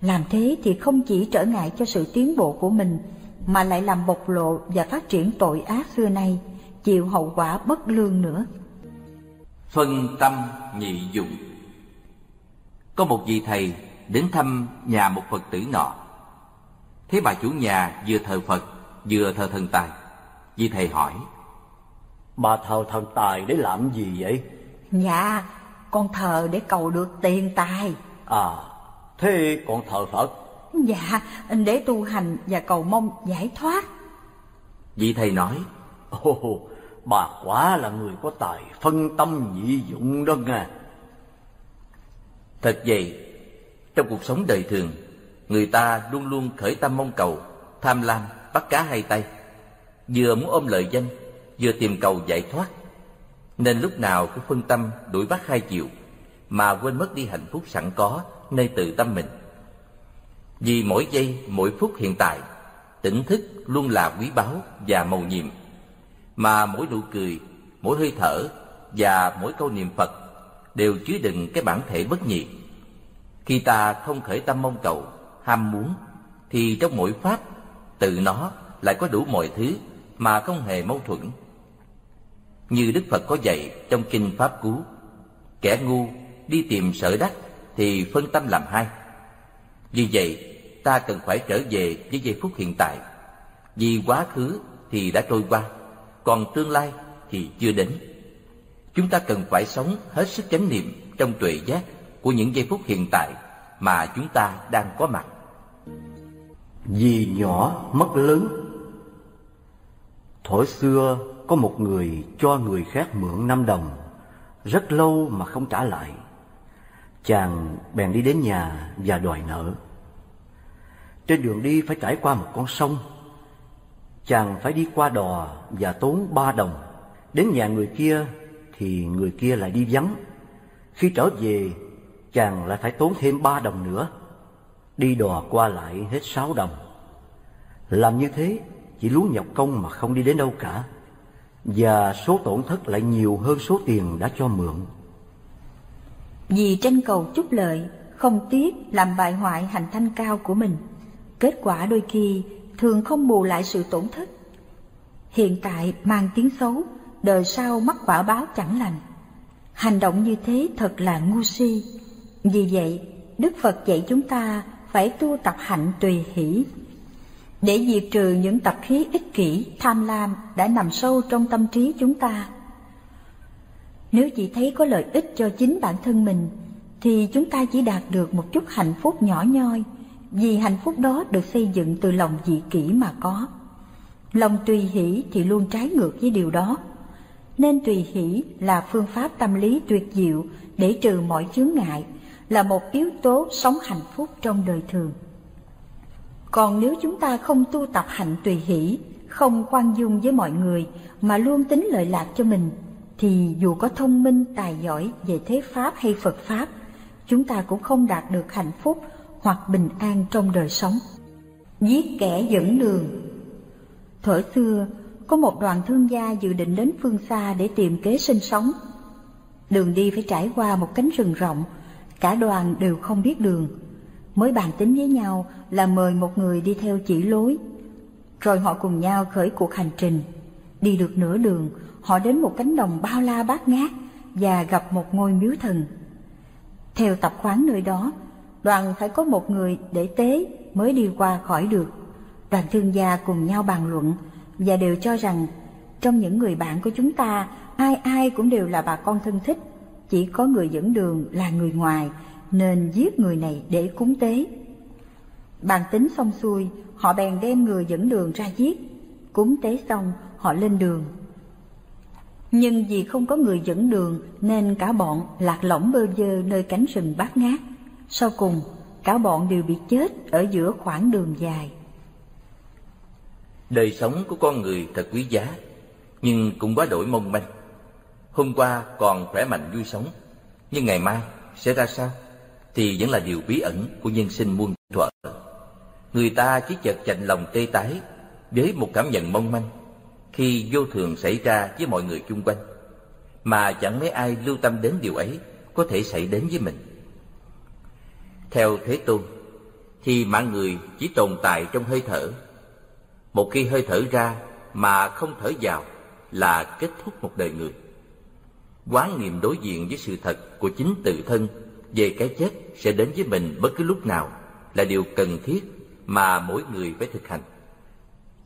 Làm thế thì không chỉ trở ngại cho sự tiến bộ của mình, mà lại làm bộc lộ và phát triển tội ác xưa nay, chịu hậu quả bất lương nữa phân tâm nhị dụng. Có một vị thầy đến thăm nhà một phật tử nọ. Thế bà chủ nhà vừa thờ phật vừa thờ thần tài. Vị thầy hỏi bà thờ thần tài để làm gì vậy? Dạ con thờ để cầu được tiền tài. À thế con thờ phật. Dạ để tu hành và cầu mong giải thoát. Vị thầy nói ồ bà quả là người có tài phân tâm nhị dụng đó nghe. Thật vậy, trong cuộc sống đời thường, người ta luôn luôn khởi tâm mong cầu, tham lam, bắt cá hai tay. Vừa muốn ôm lợi danh, vừa tìm cầu giải thoát. Nên lúc nào cũng phân tâm đuổi bắt hai chiều, mà quên mất đi hạnh phúc sẵn có nơi tự tâm mình. Vì mỗi giây, mỗi phút hiện tại, tỉnh thức luôn là quý báu và màu nhiệm mà mỗi nụ cười, mỗi hơi thở và mỗi câu niệm Phật đều chứa đựng cái bản thể bất nhị. Khi ta không khởi tâm mong cầu, ham muốn, thì trong mỗi pháp, tự nó lại có đủ mọi thứ mà không hề mâu thuẫn. Như Đức Phật có dạy trong Kinh Pháp Cú, kẻ ngu đi tìm sở đắc thì phân tâm làm hai. Vì vậy, ta cần phải trở về với giây phút hiện tại, vì quá khứ thì đã trôi qua còn tương lai thì chưa đến. Chúng ta cần phải sống hết sức chánh niệm trong tuệ giác của những giây phút hiện tại mà chúng ta đang có mặt. Vì nhỏ mất lớn Thổi xưa có một người cho người khác mượn năm đồng, Rất lâu mà không trả lại Chàng bèn đi đến nhà và đòi nợ Trên đường đi phải trải qua một con sông chàng phải đi qua đò và tốn ba đồng. Đến nhà người kia thì người kia lại đi vắng. Khi trở về, chàng lại phải tốn thêm ba đồng nữa. Đi đò qua lại hết sáu đồng. Làm như thế chỉ lú nhọc công mà không đi đến đâu cả. Và số tổn thất lại nhiều hơn số tiền đã cho mượn. Vì tranh cầu chút lợi, không tiếc làm bại hoại hành thanh cao của mình. Kết quả đôi khi thường không bù lại sự tổn thất. Hiện tại mang tiếng xấu, đời sau mắc quả báo chẳng lành. Hành động như thế thật là ngu si. Vì vậy, Đức Phật dạy chúng ta phải tu tập hạnh tùy hỷ để diệt trừ những tập khí ích kỷ, tham lam đã nằm sâu trong tâm trí chúng ta. Nếu chỉ thấy có lợi ích cho chính bản thân mình, thì chúng ta chỉ đạt được một chút hạnh phúc nhỏ nhoi, vì hạnh phúc đó được xây dựng từ lòng dị kỷ mà có. Lòng tùy hỷ thì luôn trái ngược với điều đó. Nên tùy hỷ là phương pháp tâm lý tuyệt diệu để trừ mọi chướng ngại, là một yếu tố sống hạnh phúc trong đời thường. Còn nếu chúng ta không tu tập hạnh tùy hỷ, không khoan dung với mọi người mà luôn tính lợi lạc cho mình, thì dù có thông minh, tài giỏi về thế Pháp hay Phật Pháp, chúng ta cũng không đạt được hạnh phúc hoặc bình an trong đời sống. Giết kẻ dẫn đường Thở xưa, có một đoàn thương gia dự định đến phương xa để tìm kế sinh sống. Đường đi phải trải qua một cánh rừng rộng, cả đoàn đều không biết đường. Mới bàn tính với nhau là mời một người đi theo chỉ lối. Rồi họ cùng nhau khởi cuộc hành trình. Đi được nửa đường, họ đến một cánh đồng bao la bát ngát và gặp một ngôi miếu thần. Theo tập quán nơi đó, đoàn phải có một người để tế mới đi qua khỏi được. Đoàn thương gia cùng nhau bàn luận và đều cho rằng trong những người bạn của chúng ta ai ai cũng đều là bà con thân thích, chỉ có người dẫn đường là người ngoài nên giết người này để cúng tế. Bàn tính xong xuôi, họ bèn đem người dẫn đường ra giết. Cúng tế xong, họ lên đường. Nhưng vì không có người dẫn đường nên cả bọn lạc lõng bơ vơ nơi cánh rừng bát ngát. Sau cùng, cả bọn đều bị chết ở giữa khoảng đường dài. Đời sống của con người thật quý giá, nhưng cũng quá đổi mong manh. Hôm qua còn khỏe mạnh vui sống, nhưng ngày mai sẽ ra sao? Thì vẫn là điều bí ẩn của nhân sinh muôn thuở. Người ta chỉ chợt chạnh lòng tê tái với một cảm nhận mong manh khi vô thường xảy ra với mọi người chung quanh, mà chẳng mấy ai lưu tâm đến điều ấy có thể xảy đến với mình. Theo Thế Tôn, thì mạng người chỉ tồn tại trong hơi thở. Một khi hơi thở ra mà không thở vào là kết thúc một đời người. Quán niệm đối diện với sự thật của chính tự thân về cái chết sẽ đến với mình bất cứ lúc nào là điều cần thiết mà mỗi người phải thực hành.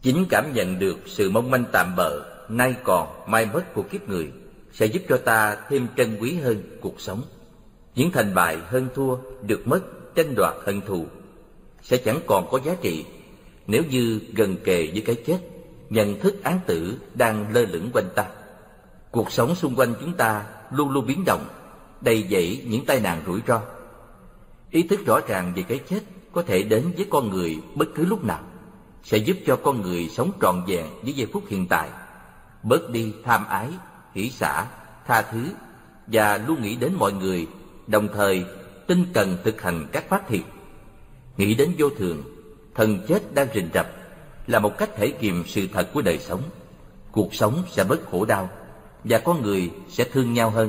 Chính cảm nhận được sự mong manh tạm bợ, nay còn, mai mất của kiếp người sẽ giúp cho ta thêm trân quý hơn cuộc sống. Những thành bại hơn thua, được mất, tranh đoạt hận thù sẽ chẳng còn có giá trị nếu như gần kề với cái chết, nhận thức án tử đang lơ lửng quanh ta. Cuộc sống xung quanh chúng ta luôn luôn biến động, đầy dẫy những tai nạn rủi ro. Ý thức rõ ràng về cái chết có thể đến với con người bất cứ lúc nào sẽ giúp cho con người sống trọn vẹn với giây phút hiện tại, bớt đi tham ái, hỷ xả, tha thứ và luôn nghĩ đến mọi người, đồng thời tinh cần thực hành các pháp thiện. Nghĩ đến vô thường, thần chết đang rình rập là một cách thể kiềm sự thật của đời sống. Cuộc sống sẽ bớt khổ đau và con người sẽ thương nhau hơn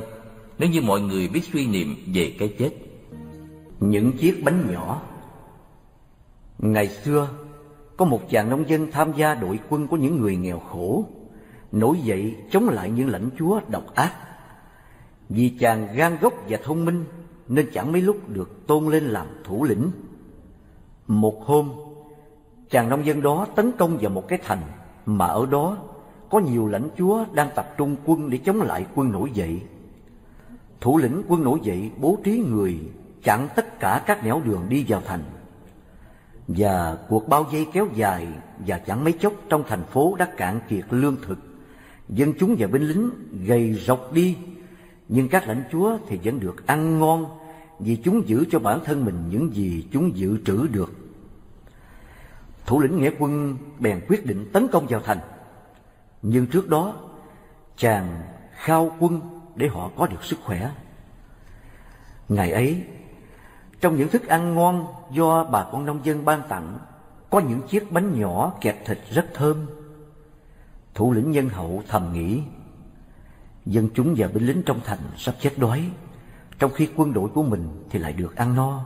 nếu như mọi người biết suy niệm về cái chết. Những chiếc bánh nhỏ Ngày xưa, có một chàng nông dân tham gia đội quân của những người nghèo khổ, nổi dậy chống lại những lãnh chúa độc ác. Vì chàng gan gốc và thông minh nên chẳng mấy lúc được tôn lên làm thủ lĩnh. Một hôm, chàng nông dân đó tấn công vào một cái thành mà ở đó có nhiều lãnh chúa đang tập trung quân để chống lại quân nổi dậy. Thủ lĩnh quân nổi dậy bố trí người chặn tất cả các nẻo đường đi vào thành và cuộc bao vây kéo dài và chẳng mấy chốc trong thành phố đã cạn kiệt lương thực. Dân chúng và binh lính gầy rộc đi, nhưng các lãnh chúa thì vẫn được ăn ngon vì chúng giữ cho bản thân mình những gì chúng dự trữ được. Thủ lĩnh nghĩa quân bèn quyết định tấn công vào thành. Nhưng trước đó, chàng khao quân để họ có được sức khỏe. Ngày ấy, trong những thức ăn ngon do bà con nông dân ban tặng, có những chiếc bánh nhỏ kẹp thịt rất thơm. Thủ lĩnh nhân hậu thầm nghĩ, dân chúng và binh lính trong thành sắp chết đói, trong khi quân đội của mình thì lại được ăn no.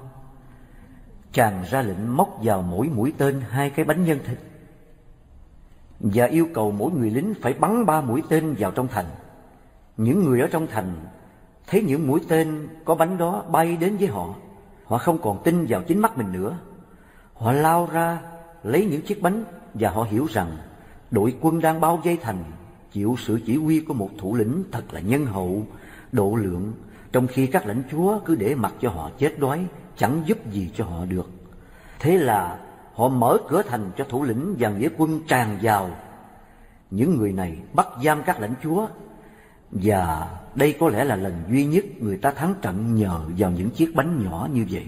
Chàng ra lệnh móc vào mỗi mũi tên hai cái bánh nhân thịt và yêu cầu mỗi người lính phải bắn ba mũi tên vào trong thành. Những người ở trong thành thấy những mũi tên có bánh đó bay đến với họ Họ không còn tin vào chính mắt mình nữa. Họ lao ra lấy những chiếc bánh và họ hiểu rằng đội quân đang bao vây thành chịu sự chỉ huy của một thủ lĩnh thật là nhân hậu, độ lượng, trong khi các lãnh chúa cứ để mặc cho họ chết đói, chẳng giúp gì cho họ được. Thế là họ mở cửa thành cho thủ lĩnh và nghĩa quân tràn vào. Những người này bắt giam các lãnh chúa và đây có lẽ là lần duy nhất người ta thắng trận nhờ vào những chiếc bánh nhỏ như vậy.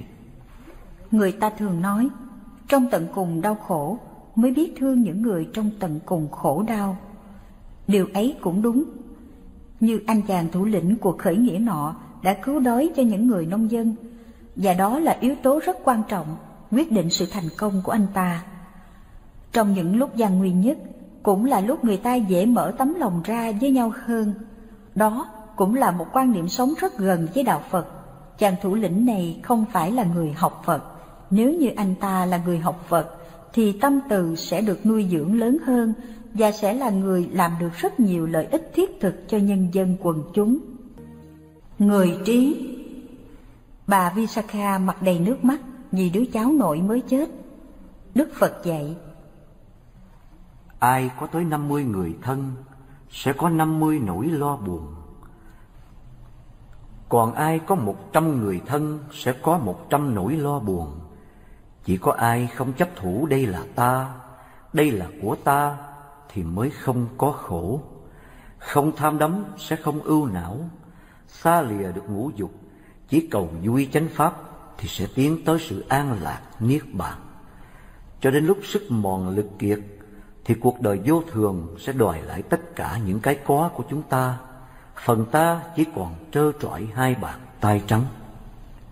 Người ta thường nói, trong tận cùng đau khổ mới biết thương những người trong tận cùng khổ đau. Điều ấy cũng đúng. Như anh chàng thủ lĩnh của khởi nghĩa nọ đã cứu đói cho những người nông dân, và đó là yếu tố rất quan trọng quyết định sự thành công của anh ta. Trong những lúc gian nguy nhất, cũng là lúc người ta dễ mở tấm lòng ra với nhau hơn. Đó cũng là một quan niệm sống rất gần với đạo Phật. Chàng thủ lĩnh này không phải là người học Phật. Nếu như anh ta là người học Phật, thì tâm từ sẽ được nuôi dưỡng lớn hơn và sẽ là người làm được rất nhiều lợi ích thiết thực cho nhân dân quần chúng. Người trí Bà Visakha mặt đầy nước mắt vì đứa cháu nội mới chết. Đức Phật dạy Ai có tới năm mươi người thân sẽ có năm mươi nỗi lo buồn. Còn ai có một trăm người thân sẽ có một trăm nỗi lo buồn. Chỉ có ai không chấp thủ đây là ta, đây là của ta thì mới không có khổ. Không tham đắm sẽ không ưu não, xa lìa được ngũ dục, chỉ cầu vui chánh pháp thì sẽ tiến tới sự an lạc niết bàn. Cho đến lúc sức mòn lực kiệt thì cuộc đời vô thường sẽ đòi lại tất cả những cái có của chúng ta. Phần ta chỉ còn trơ trọi hai bàn tay trắng.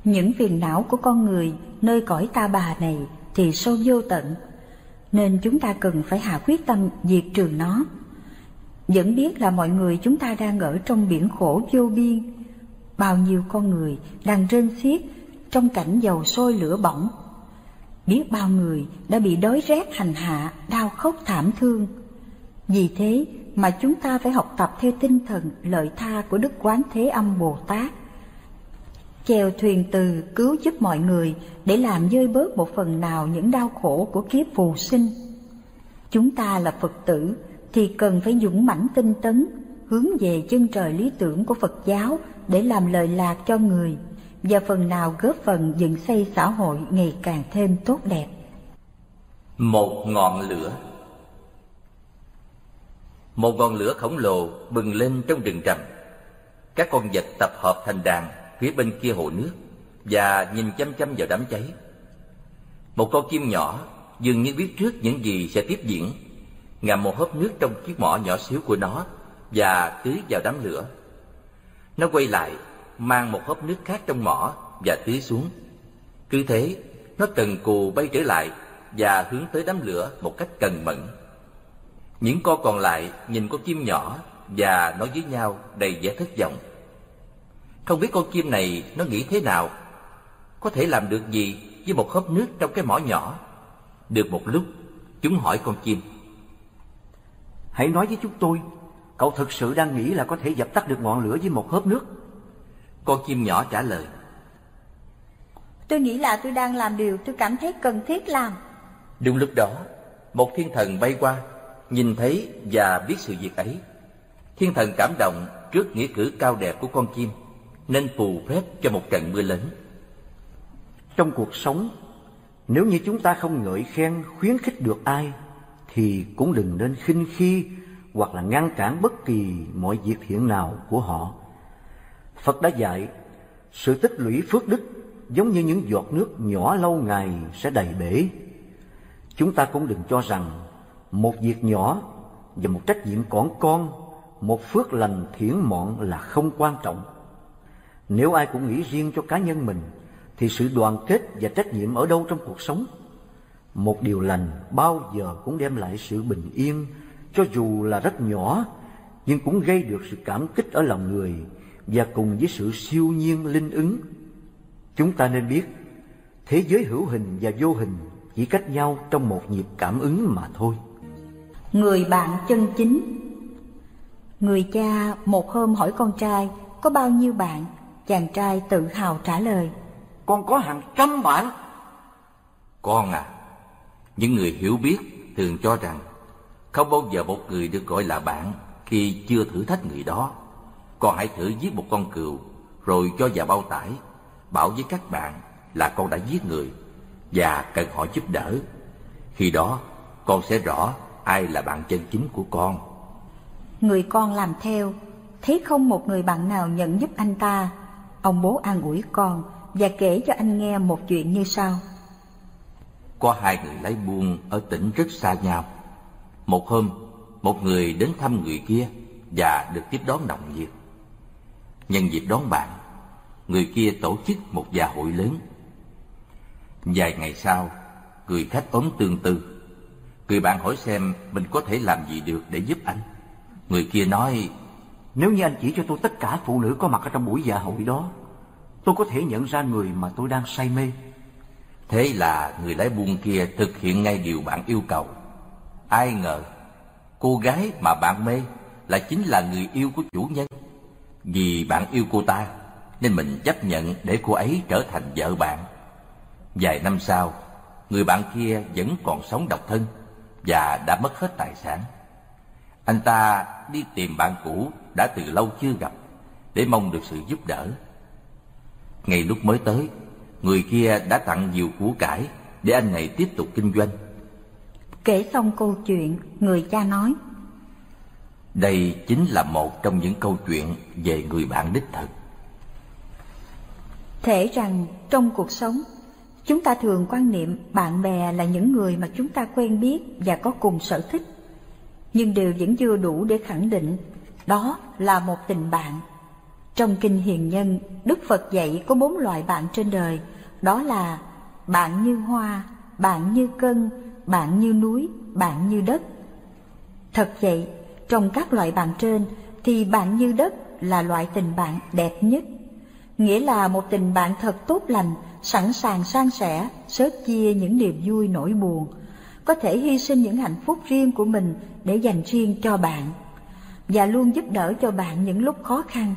Những phiền não của con người nơi cõi ta bà này thì sâu vô tận, nên chúng ta cần phải hạ quyết tâm diệt trừ nó. Vẫn biết là mọi người chúng ta đang ở trong biển khổ vô biên, bao nhiêu con người đang rên xiết trong cảnh dầu sôi lửa bỏng. Biết bao người đã bị đói rét hành hạ, đau khóc thảm thương. Vì thế mà chúng ta phải học tập theo tinh thần lợi tha của Đức Quán Thế Âm Bồ Tát. Chèo thuyền từ cứu giúp mọi người để làm dơi bớt một phần nào những đau khổ của kiếp phù sinh. Chúng ta là Phật tử thì cần phải dũng mãnh tinh tấn, hướng về chân trời lý tưởng của Phật giáo để làm lợi lạc cho người và phần nào góp phần dựng xây xã hội ngày càng thêm tốt đẹp. Một ngọn lửa Một ngọn lửa khổng lồ bừng lên trong rừng rậm. Các con vật tập hợp thành đàn phía bên kia hồ nước và nhìn chăm chăm vào đám cháy. Một con chim nhỏ dường như biết trước những gì sẽ tiếp diễn, ngậm một hớp nước trong chiếc mỏ nhỏ xíu của nó và tưới vào đám lửa. Nó quay lại mang một hớp nước khác trong mỏ và tưới xuống. Cứ thế, nó cần cù bay trở lại và hướng tới đám lửa một cách cần mẫn. Những con còn lại nhìn con chim nhỏ và nói với nhau đầy vẻ thất vọng. Không biết con chim này nó nghĩ thế nào, có thể làm được gì với một hớp nước trong cái mỏ nhỏ. Được một lúc, chúng hỏi con chim. Hãy nói với chúng tôi, cậu thực sự đang nghĩ là có thể dập tắt được ngọn lửa với một hớp nước? Con chim nhỏ trả lời. Tôi nghĩ là tôi đang làm điều tôi cảm thấy cần thiết làm. Đúng lúc đó Một thiên thần bay qua Nhìn thấy và biết sự việc ấy. Thiên thần cảm động trước nghĩa cử cao đẹp của con chim Nên phù phép cho một trận mưa lớn. Trong cuộc sống Nếu như chúng ta không ngợi khen khuyến khích được ai thì cũng đừng nên khinh khi Hoặc là ngăn cản bất kỳ mọi việc hiện nào của họ Phật đã dạy sự tích lũy phước đức giống như những giọt nước nhỏ lâu ngày sẽ đầy bể. Chúng ta cũng đừng cho rằng một việc nhỏ và một trách nhiệm còn con, một phước lành thiển mọn là không quan trọng. Nếu ai cũng nghĩ riêng cho cá nhân mình, thì sự đoàn kết và trách nhiệm ở đâu trong cuộc sống? Một điều lành bao giờ cũng đem lại sự bình yên, cho dù là rất nhỏ, nhưng cũng gây được sự cảm kích ở lòng người và cùng với sự siêu nhiên linh ứng. Chúng ta nên biết, thế giới hữu hình và vô hình chỉ cách nhau trong một nhịp cảm ứng mà thôi. Người bạn chân chính Người cha một hôm hỏi con trai có bao nhiêu bạn, chàng trai tự hào trả lời. Con có hàng trăm bạn. Con à, những người hiểu biết thường cho rằng không bao giờ một người được gọi là bạn khi chưa thử thách người đó. Con hãy thử giết một con cừu, rồi cho vào bao tải, bảo với các bạn là con đã giết người và cần họ giúp đỡ. Khi đó, con sẽ rõ ai là bạn chân chính của con. Người con làm theo thấy không một người bạn nào nhận giúp anh ta. Ông bố an ủi con và kể cho anh nghe một chuyện như sau có hai người lái buôn ở tỉnh rất xa nhau. Một hôm, một người đến thăm người kia và được tiếp đón nồng nhiệt. Nhân dịp đón bạn, người kia tổ chức một gia hội lớn. Vài ngày sau, người khách ốm tương tư. Người bạn hỏi xem mình có thể làm gì được để giúp anh. Người kia nói, Nếu như anh chỉ cho tôi tất cả phụ nữ có mặt ở trong buổi dạ hội đó, tôi có thể nhận ra người mà tôi đang say mê. Thế là người lái buôn kia thực hiện ngay điều bạn yêu cầu. Ai ngờ, cô gái mà bạn mê là chính là người yêu của chủ nhân. Vì bạn yêu cô ta, nên mình chấp nhận để cô ấy trở thành vợ bạn. Vài năm sau, người bạn kia vẫn còn sống độc thân và đã mất hết tài sản. Anh ta đi tìm bạn cũ đã từ lâu chưa gặp để mong được sự giúp đỡ. Ngay lúc mới tới, người kia đã tặng nhiều của cải để anh này tiếp tục kinh doanh. Kể xong câu chuyện, người cha nói. Đây chính là một trong những câu chuyện về người bạn đích thực. Thể rằng trong cuộc sống, chúng ta thường quan niệm bạn bè là những người mà chúng ta quen biết và có cùng sở thích. Nhưng điều vẫn chưa đủ để khẳng định đó là một tình bạn. Trong Kinh Hiền Nhân, Đức Phật dạy có bốn loại bạn trên đời, đó là bạn như hoa, bạn như cân, bạn như núi, bạn như đất. Thật vậy, trong các loại bạn trên thì bạn như đất là loại tình bạn đẹp nhất. Nghĩa là một tình bạn thật tốt lành, sẵn sàng san sẻ, sớt chia những niềm vui nỗi buồn, có thể hy sinh những hạnh phúc riêng của mình để dành riêng cho bạn, và luôn giúp đỡ cho bạn những lúc khó khăn.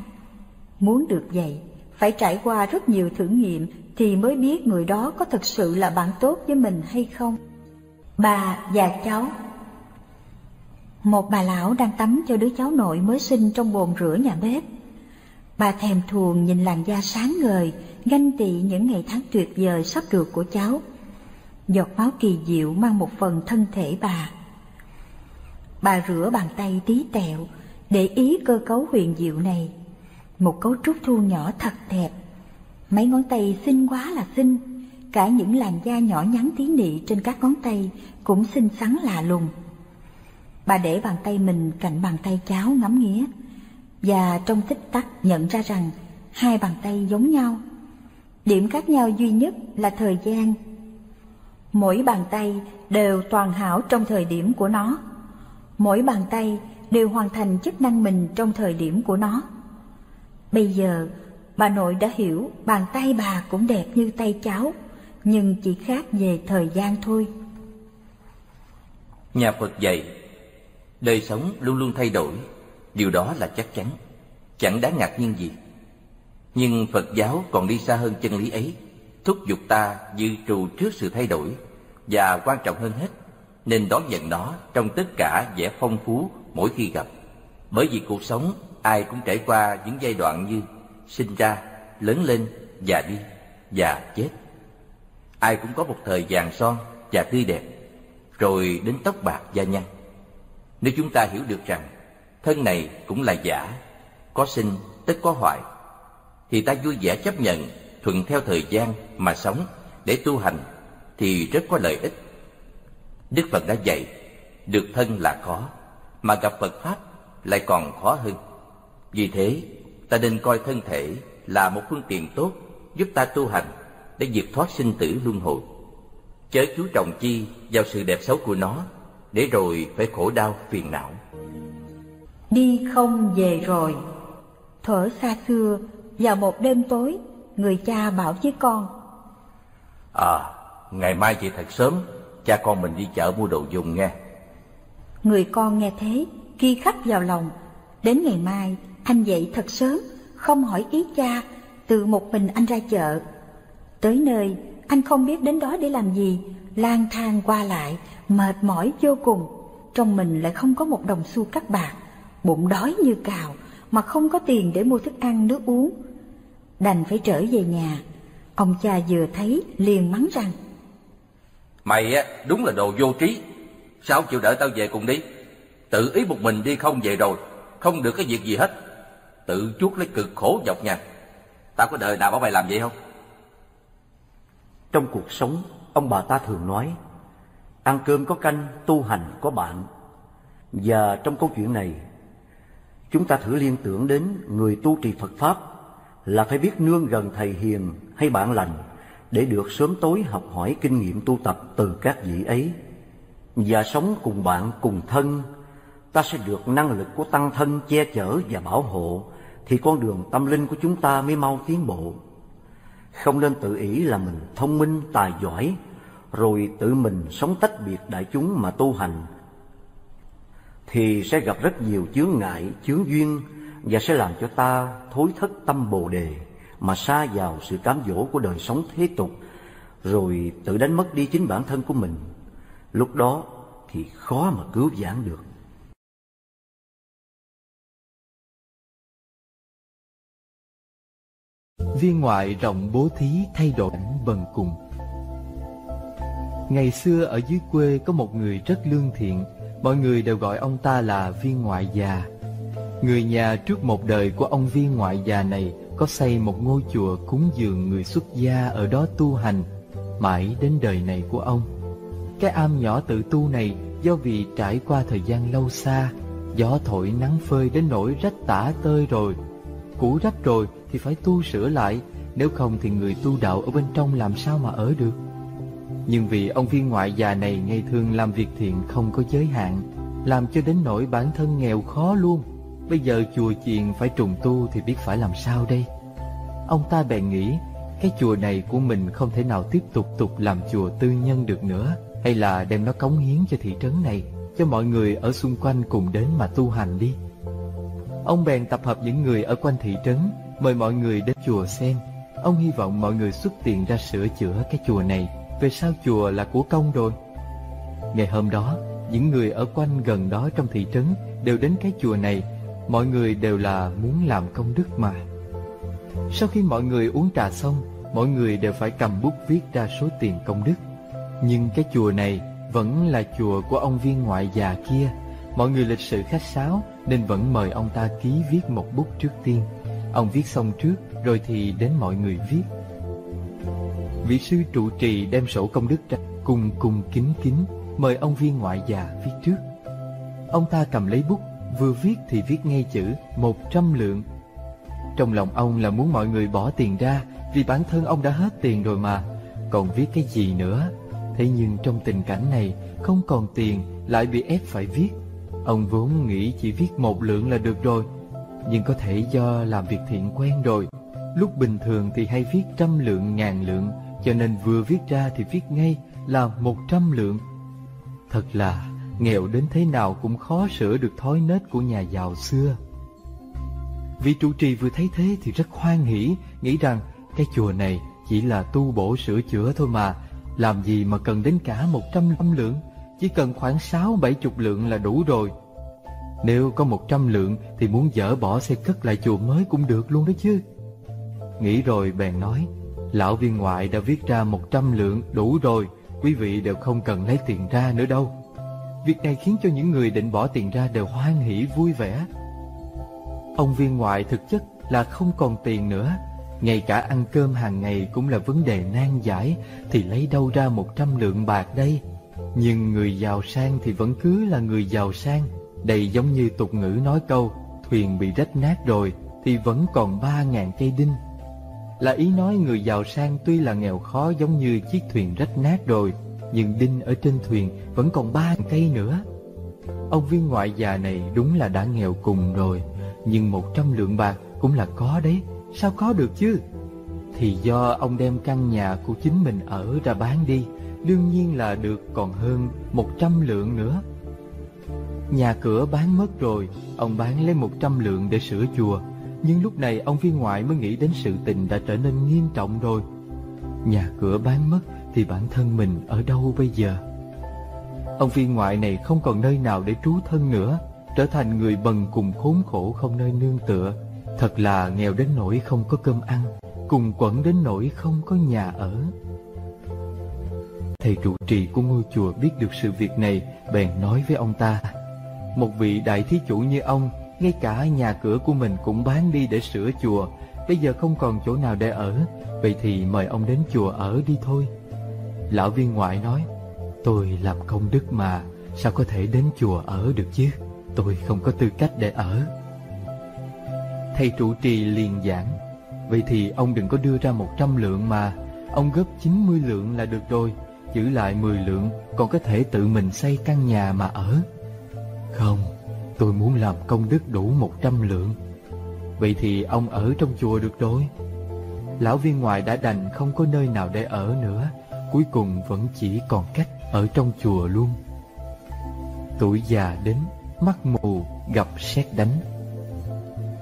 Muốn được vậy, phải trải qua rất nhiều thử nghiệm thì mới biết người đó có thực sự là bạn tốt với mình hay không. Bà và cháu Một bà lão đang tắm cho đứa cháu nội mới sinh trong bồn rửa nhà bếp. Bà thèm thuồng nhìn làn da sáng ngời, ganh tị những ngày tháng tuyệt vời sắp được của cháu. Giọt máu kỳ diệu mang một phần thân thể bà. Bà rửa bàn tay tí tẹo, để ý cơ cấu huyền diệu này. Một cấu trúc thu nhỏ thật đẹp. Mấy ngón tay xinh quá là xinh, cả những làn da nhỏ nhắn tí nị trên các ngón tay cũng xinh xắn lạ lùng. Bà để bàn tay mình cạnh bàn tay cháu ngắm nghía, và trong tích tắc nhận ra rằng hai bàn tay giống nhau. Điểm khác nhau duy nhất là thời gian. Mỗi bàn tay đều toàn hảo trong thời điểm của nó. Mỗi bàn tay đều hoàn thành chức năng mình trong thời điểm của nó. Bây giờ, bà nội đã hiểu bàn tay bà cũng đẹp như tay cháu, nhưng chỉ khác về thời gian thôi. Nhà Phật dạy, đời sống luôn luôn thay đổi, điều đó là chắc chắn, chẳng đáng ngạc nhiên gì. Nhưng Phật giáo còn đi xa hơn chân lý ấy, thúc giục ta dự trù trước sự thay đổi, và quan trọng hơn hết, nên đón nhận nó trong tất cả vẻ phong phú mỗi khi gặp. Bởi vì cuộc sống ai cũng trải qua những giai đoạn như sinh ra, lớn lên, già đi, và chết. Ai cũng có một thời vàng son và tươi đẹp, rồi đến tóc bạc da nhăn. Nếu chúng ta hiểu được rằng thân này cũng là giả, có sinh tất có hoại, thì ta vui vẻ chấp nhận thuận theo thời gian mà sống để tu hành thì rất có lợi ích. Đức Phật đã dạy, được thân là khó, mà gặp Phật Pháp lại còn khó hơn. Vì thế, ta nên coi thân thể là một phương tiện tốt giúp ta tu hành để vượt thoát sinh tử luân hồi. Chớ chú trọng chi vào sự đẹp xấu của nó, để rồi phải khổ đau phiền não. Đi không về rồi Thuở xa xưa, vào một đêm tối, người cha bảo với con À, ngày mai chị thật sớm, cha con mình đi chợ mua đồ dùng nghe. Người con nghe thế, ghi khắc vào lòng. Đến ngày mai, anh dậy thật sớm, không hỏi ý cha, tự một mình anh ra chợ. Tới nơi, anh không biết đến đó để làm gì, lang thang qua lại, mệt mỏi vô cùng. Trong mình lại không có một đồng xu cắt bạc, bụng đói như cào, mà không có tiền để mua thức ăn nước uống. Đành phải trở về nhà, ông cha vừa thấy liền mắng rằng Mày á, đúng là đồ vô trí. Sao chịu đợi tao về cùng đi? Tự ý một mình đi không về rồi, không được cái việc gì hết. Tự chuốc lấy cực khổ dọc nhằn. Tao có đời nào bảo mày làm vậy không? Trong cuộc sống, ông bà ta thường nói, ăn cơm có canh, tu hành có bạn. Và trong câu chuyện này, chúng ta thử liên tưởng đến người tu trì Phật Pháp là phải biết nương gần thầy hiền hay bạn lành để được sớm tối học hỏi kinh nghiệm tu tập từ các vị ấy. Và sống cùng bạn cùng thân, ta sẽ được năng lực của tăng thân che chở và bảo hộ, thì con đường tâm linh của chúng ta mới mau tiến bộ. Không nên tự ý là mình thông minh, tài giỏi, rồi tự mình sống tách biệt đại chúng mà tu hành, thì sẽ gặp rất nhiều chướng ngại, chướng duyên và sẽ làm cho ta thối thất tâm bồ đề mà xa vào sự cám dỗ của đời sống thế tục, rồi tự đánh mất đi chính bản thân của mình. Lúc đó thì khó mà cứu vãn được. Viên ngoại rộng bố thí thay đổi bần cùng. Ngày xưa ở dưới quê có một người rất lương thiện, mọi người đều gọi ông ta là viên ngoại già. Người nhà trước một đời của ông viên ngoại già này có xây một ngôi chùa cúng dường người xuất gia ở đó tu hành, mãi đến đời này của ông. Cái am nhỏ tự tu này do vì trải qua thời gian lâu xa, gió thổi nắng phơi đến nỗi rách tả tơi rồi, cũ rách rồi thì phải tu sửa lại, nếu không thì người tu đạo ở bên trong làm sao mà ở được. Nhưng vì ông viên ngoại già này ngày thường làm việc thiện không có giới hạn, làm cho đến nỗi bản thân nghèo khó luôn. Bây giờ chùa chiền phải trùng tu thì biết phải làm sao đây? Ông ta bèn nghĩ, cái chùa này của mình không thể nào tiếp tục tục làm chùa tư nhân được nữa, hay là đem nó cống hiến cho thị trấn này, cho mọi người ở xung quanh cùng đến mà tu hành đi. Ông bèn tập hợp những người ở quanh thị trấn, mời mọi người đến chùa xem. Ông hy vọng mọi người xuất tiền ra sửa chữa cái chùa này, về sau chùa là của công rồi. Ngày hôm đó, những người ở quanh gần đó trong thị trấn đều đến cái chùa này, mọi người đều là muốn làm công đức mà. Sau khi mọi người uống trà xong, mọi người đều phải cầm bút viết ra số tiền công đức. Nhưng cái chùa này vẫn là chùa của ông viên ngoại già kia. Mọi người lịch sự khách sáo nên vẫn mời ông ta ký viết một bút trước tiên. Ông viết xong trước rồi thì đến mọi người viết. Vị sư trụ trì đem sổ công đức ra cùng cùng kính kính mời ông viên ngoại già viết trước. Ông ta cầm lấy bút, vừa viết thì viết ngay chữ một trăm lượng. Trong lòng ông là muốn mọi người bỏ tiền ra vì bản thân ông đã hết tiền rồi mà, còn viết cái gì nữa. Thế nhưng trong tình cảnh này không còn tiền lại bị ép phải viết. Ông vốn nghĩ chỉ viết một lượng là được rồi, nhưng có thể do làm việc thiện quen rồi. Lúc bình thường thì hay viết trăm lượng ngàn lượng, cho nên vừa viết ra thì viết ngay là một trăm lượng. Thật là nghèo đến thế nào cũng khó sửa được thói nết của nhà giàu xưa. Vị trụ trì vừa thấy thế thì rất hoan hỉ, nghĩ rằng cái chùa này chỉ là tu bổ sửa chữa thôi mà, làm gì mà cần đến cả một trăm lượng, chỉ cần khoảng sáu bảy chục lượng là đủ rồi. Nếu có một trăm lượng thì muốn dỡ bỏ xây cất lại chùa mới cũng được luôn đó chứ. Nghĩ rồi bèn nói, lão viên ngoại đã viết ra một trăm lượng đủ rồi, quý vị đều không cần lấy tiền ra nữa đâu. Việc này khiến cho những người định bỏ tiền ra đều hoan hỉ vui vẻ. Ông viên ngoại thực chất là không còn tiền nữa, ngay cả ăn cơm hàng ngày cũng là vấn đề nan giải, thì lấy đâu ra một trăm lượng bạc đây? Nhưng người giàu sang thì vẫn cứ là người giàu sang, đây giống như tục ngữ nói câu, thuyền bị rách nát rồi thì vẫn còn ba ngàn cây đinh. Là ý nói người giàu sang tuy là nghèo khó giống như chiếc thuyền rách nát rồi, nhưng đinh ở trên thuyền vẫn còn ba cây nữa. Ông viên ngoại già này đúng là đã nghèo cùng rồi, nhưng một trăm lượng bạc cũng là có đấy, sao có được chứ? Thì do ông đem căn nhà của chính mình ở ra bán đi, đương nhiên là được còn hơn một trăm lượng nữa. Nhà cửa bán mất rồi, ông bán lấy một trăm lượng để sửa chùa. Nhưng lúc này ông viên ngoại mới nghĩ đến sự tình đã trở nên nghiêm trọng rồi. Nhà cửa bán mất thì bản thân mình ở đâu bây giờ? Ông viên ngoại này không còn nơi nào để trú thân nữa, trở thành người bần cùng khốn khổ không nơi nương tựa. Thật là nghèo đến nỗi không có cơm ăn, cùng quẩn đến nỗi không có nhà ở. Thầy trụ trì của ngôi chùa biết được sự việc này, bèn nói với ông ta. Một vị đại thí chủ như ông, ngay cả nhà cửa của mình cũng bán đi để sửa chùa, bây giờ không còn chỗ nào để ở, vậy thì mời ông đến chùa ở đi thôi. Lão viên ngoại nói Tôi làm công đức mà Sao có thể đến chùa ở được chứ? Tôi không có tư cách để ở. Thầy trụ trì liền giảng Vậy thì ông đừng có đưa ra một trăm lượng mà Ông góp chín mươi lượng là được rồi Giữ lại mười lượng Còn có thể tự mình xây căn nhà mà ở. Không, Tôi muốn làm công đức đủ một trăm lượng. Vậy thì ông ở trong chùa được rồi. Lão viên ngoại đã đành không có nơi nào để ở nữa. Cuối cùng vẫn chỉ còn cách ở trong chùa luôn. Tuổi già đến, Mắt mù, gặp sét đánh.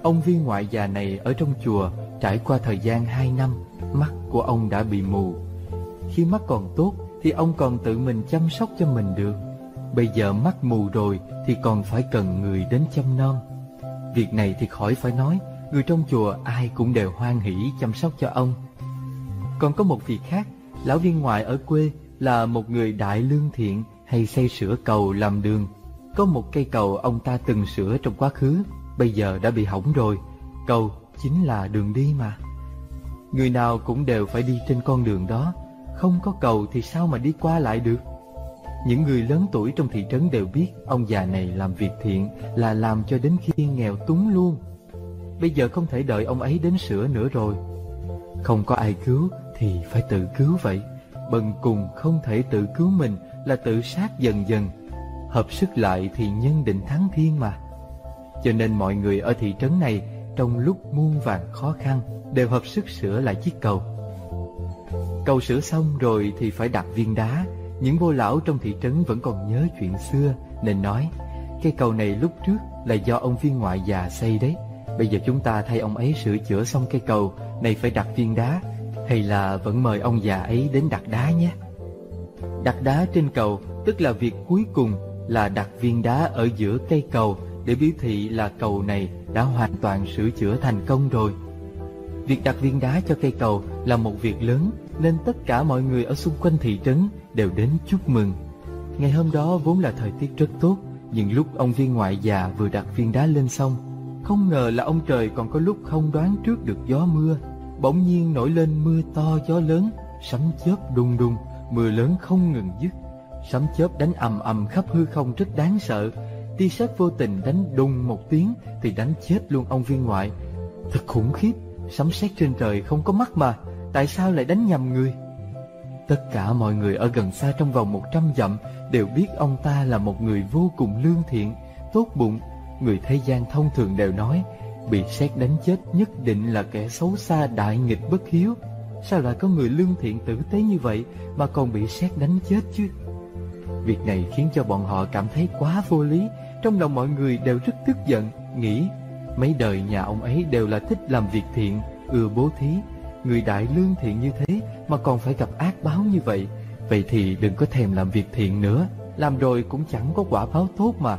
Ông viên ngoại già này ở trong chùa Trải qua thời gian hai năm, Mắt của ông đã bị mù. Khi mắt còn tốt Thì ông còn tự mình chăm sóc cho mình được. Bây giờ mắt mù rồi Thì còn phải cần người đến chăm nom. Việc này thì khỏi phải nói, Người trong chùa ai cũng đều hoan hỷ chăm sóc cho ông. Còn có một việc khác, Lão viên ngoại ở quê là một người đại lương thiện Hay xây sửa cầu làm đường. Có một cây cầu ông ta từng sửa trong quá khứ, Bây giờ đã bị hỏng rồi. Cầu chính là đường đi mà. Người nào cũng đều phải đi trên con đường đó, Không có cầu thì sao mà đi qua lại được? Những người lớn tuổi trong thị trấn đều biết Ông già này làm việc thiện Là làm cho đến khi nghèo túng luôn. Bây giờ không thể đợi ông ấy đến sửa nữa rồi. Không có ai cứu thì phải tự cứu vậy. Bần cùng không thể tự cứu mình Là tự sát dần dần. Hợp sức lại thì nhân định thắng thiên mà. Cho nên mọi người ở thị trấn này Trong lúc muôn vàng khó khăn Đều hợp sức sửa lại chiếc cầu. Cầu sửa xong rồi thì phải đặt viên đá. Những vô lão trong thị trấn vẫn còn nhớ chuyện xưa, Nên nói Cây cầu này lúc trước là do ông viên ngoại già xây đấy. Bây giờ chúng ta thay ông ấy sửa chữa xong cây cầu, Này phải đặt viên đá, Hay là vẫn mời ông già ấy đến đặt đá nhé? Đặt đá trên cầu, Tức là việc cuối cùng là đặt viên đá ở giữa cây cầu, Để biểu thị là cầu này đã hoàn toàn sửa chữa thành công rồi. Việc đặt viên đá cho cây cầu là một việc lớn nên tất cả mọi người ở xung quanh thị trấn đều đến chúc mừng. Ngày hôm đó vốn là thời tiết rất tốt, Nhưng lúc ông viên ngoại già vừa đặt viên đá lên xong không ngờ là ông trời còn có lúc không đoán trước được gió mưa. Bỗng nhiên nổi lên mưa to gió lớn, Sấm chớp đùng đùng, Mưa lớn không ngừng dứt. Sấm chớp đánh ầm ầm khắp hư không rất đáng sợ. Tia sét vô tình đánh đùng một tiếng Thì đánh chết luôn ông viên ngoại. Thật khủng khiếp, Sấm sét trên trời không có mắt mà. Tại sao lại đánh nhầm người? Tất cả mọi người ở gần xa trong vòng một trăm dặm Đều biết ông ta là một người vô cùng lương thiện, Tốt bụng. Người thế gian thông thường đều nói, Bị xét đánh chết nhất định là kẻ xấu xa, đại nghịch bất hiếu. Sao lại có người lương thiện tử tế như vậy Mà còn bị xét đánh chết chứ? Việc này khiến cho bọn họ cảm thấy quá vô lý, Trong lòng mọi người đều rất tức giận, Nghĩ, mấy đời nhà ông ấy đều là thích làm việc thiện, Ưa bố thí. Người đại lương thiện như thế Mà còn phải gặp ác báo như vậy Vậy thì đừng có thèm làm việc thiện nữa Làm rồi cũng chẳng có quả báo tốt mà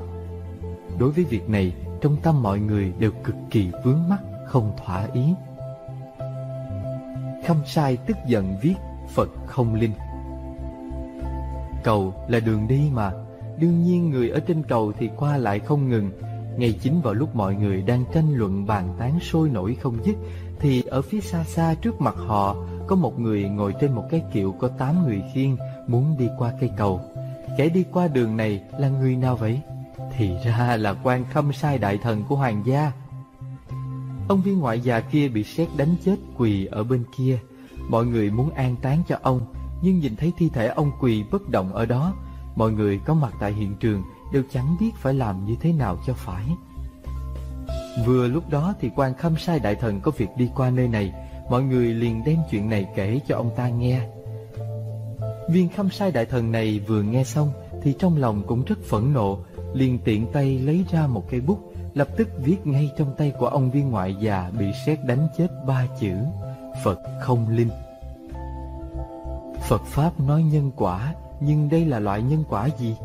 Đối với việc này, trong tâm mọi người đều cực kỳ vướng mắc, không thỏa ý. Khâm sai tức giận viết Phật không linh. Cầu là đường đi mà, đương nhiên người ở trên cầu thì qua lại không ngừng. Ngay chính vào lúc mọi người đang tranh luận bàn tán sôi nổi không dứt, thì ở phía xa xa trước mặt họ, có một người ngồi trên một cái kiệu có tám người khiêng muốn đi qua cây cầu. Kẻ đi qua đường này là người nào vậy? Thì ra là quan khâm sai đại thần của hoàng gia Ông viên ngoại già kia bị sét đánh chết quỳ ở bên kia Mọi người muốn an táng cho ông, Nhưng nhìn thấy thi thể ông quỳ bất động ở đó, Mọi người có mặt tại hiện trường Đều chẳng biết phải làm như thế nào cho phải Vừa lúc đó thì quan khâm sai đại thần có việc đi qua nơi này Mọi người liền đem chuyện này kể cho ông ta nghe Viên khâm sai đại thần này vừa nghe xong Thì trong lòng cũng rất phẫn nộ liền tiện tay lấy ra một cây bút, lập tức viết ngay trong tay của ông viên ngoại già bị sét đánh chết ba chữ Phật không linh. Phật Pháp nói nhân quả, nhưng đây là loại nhân quả gì?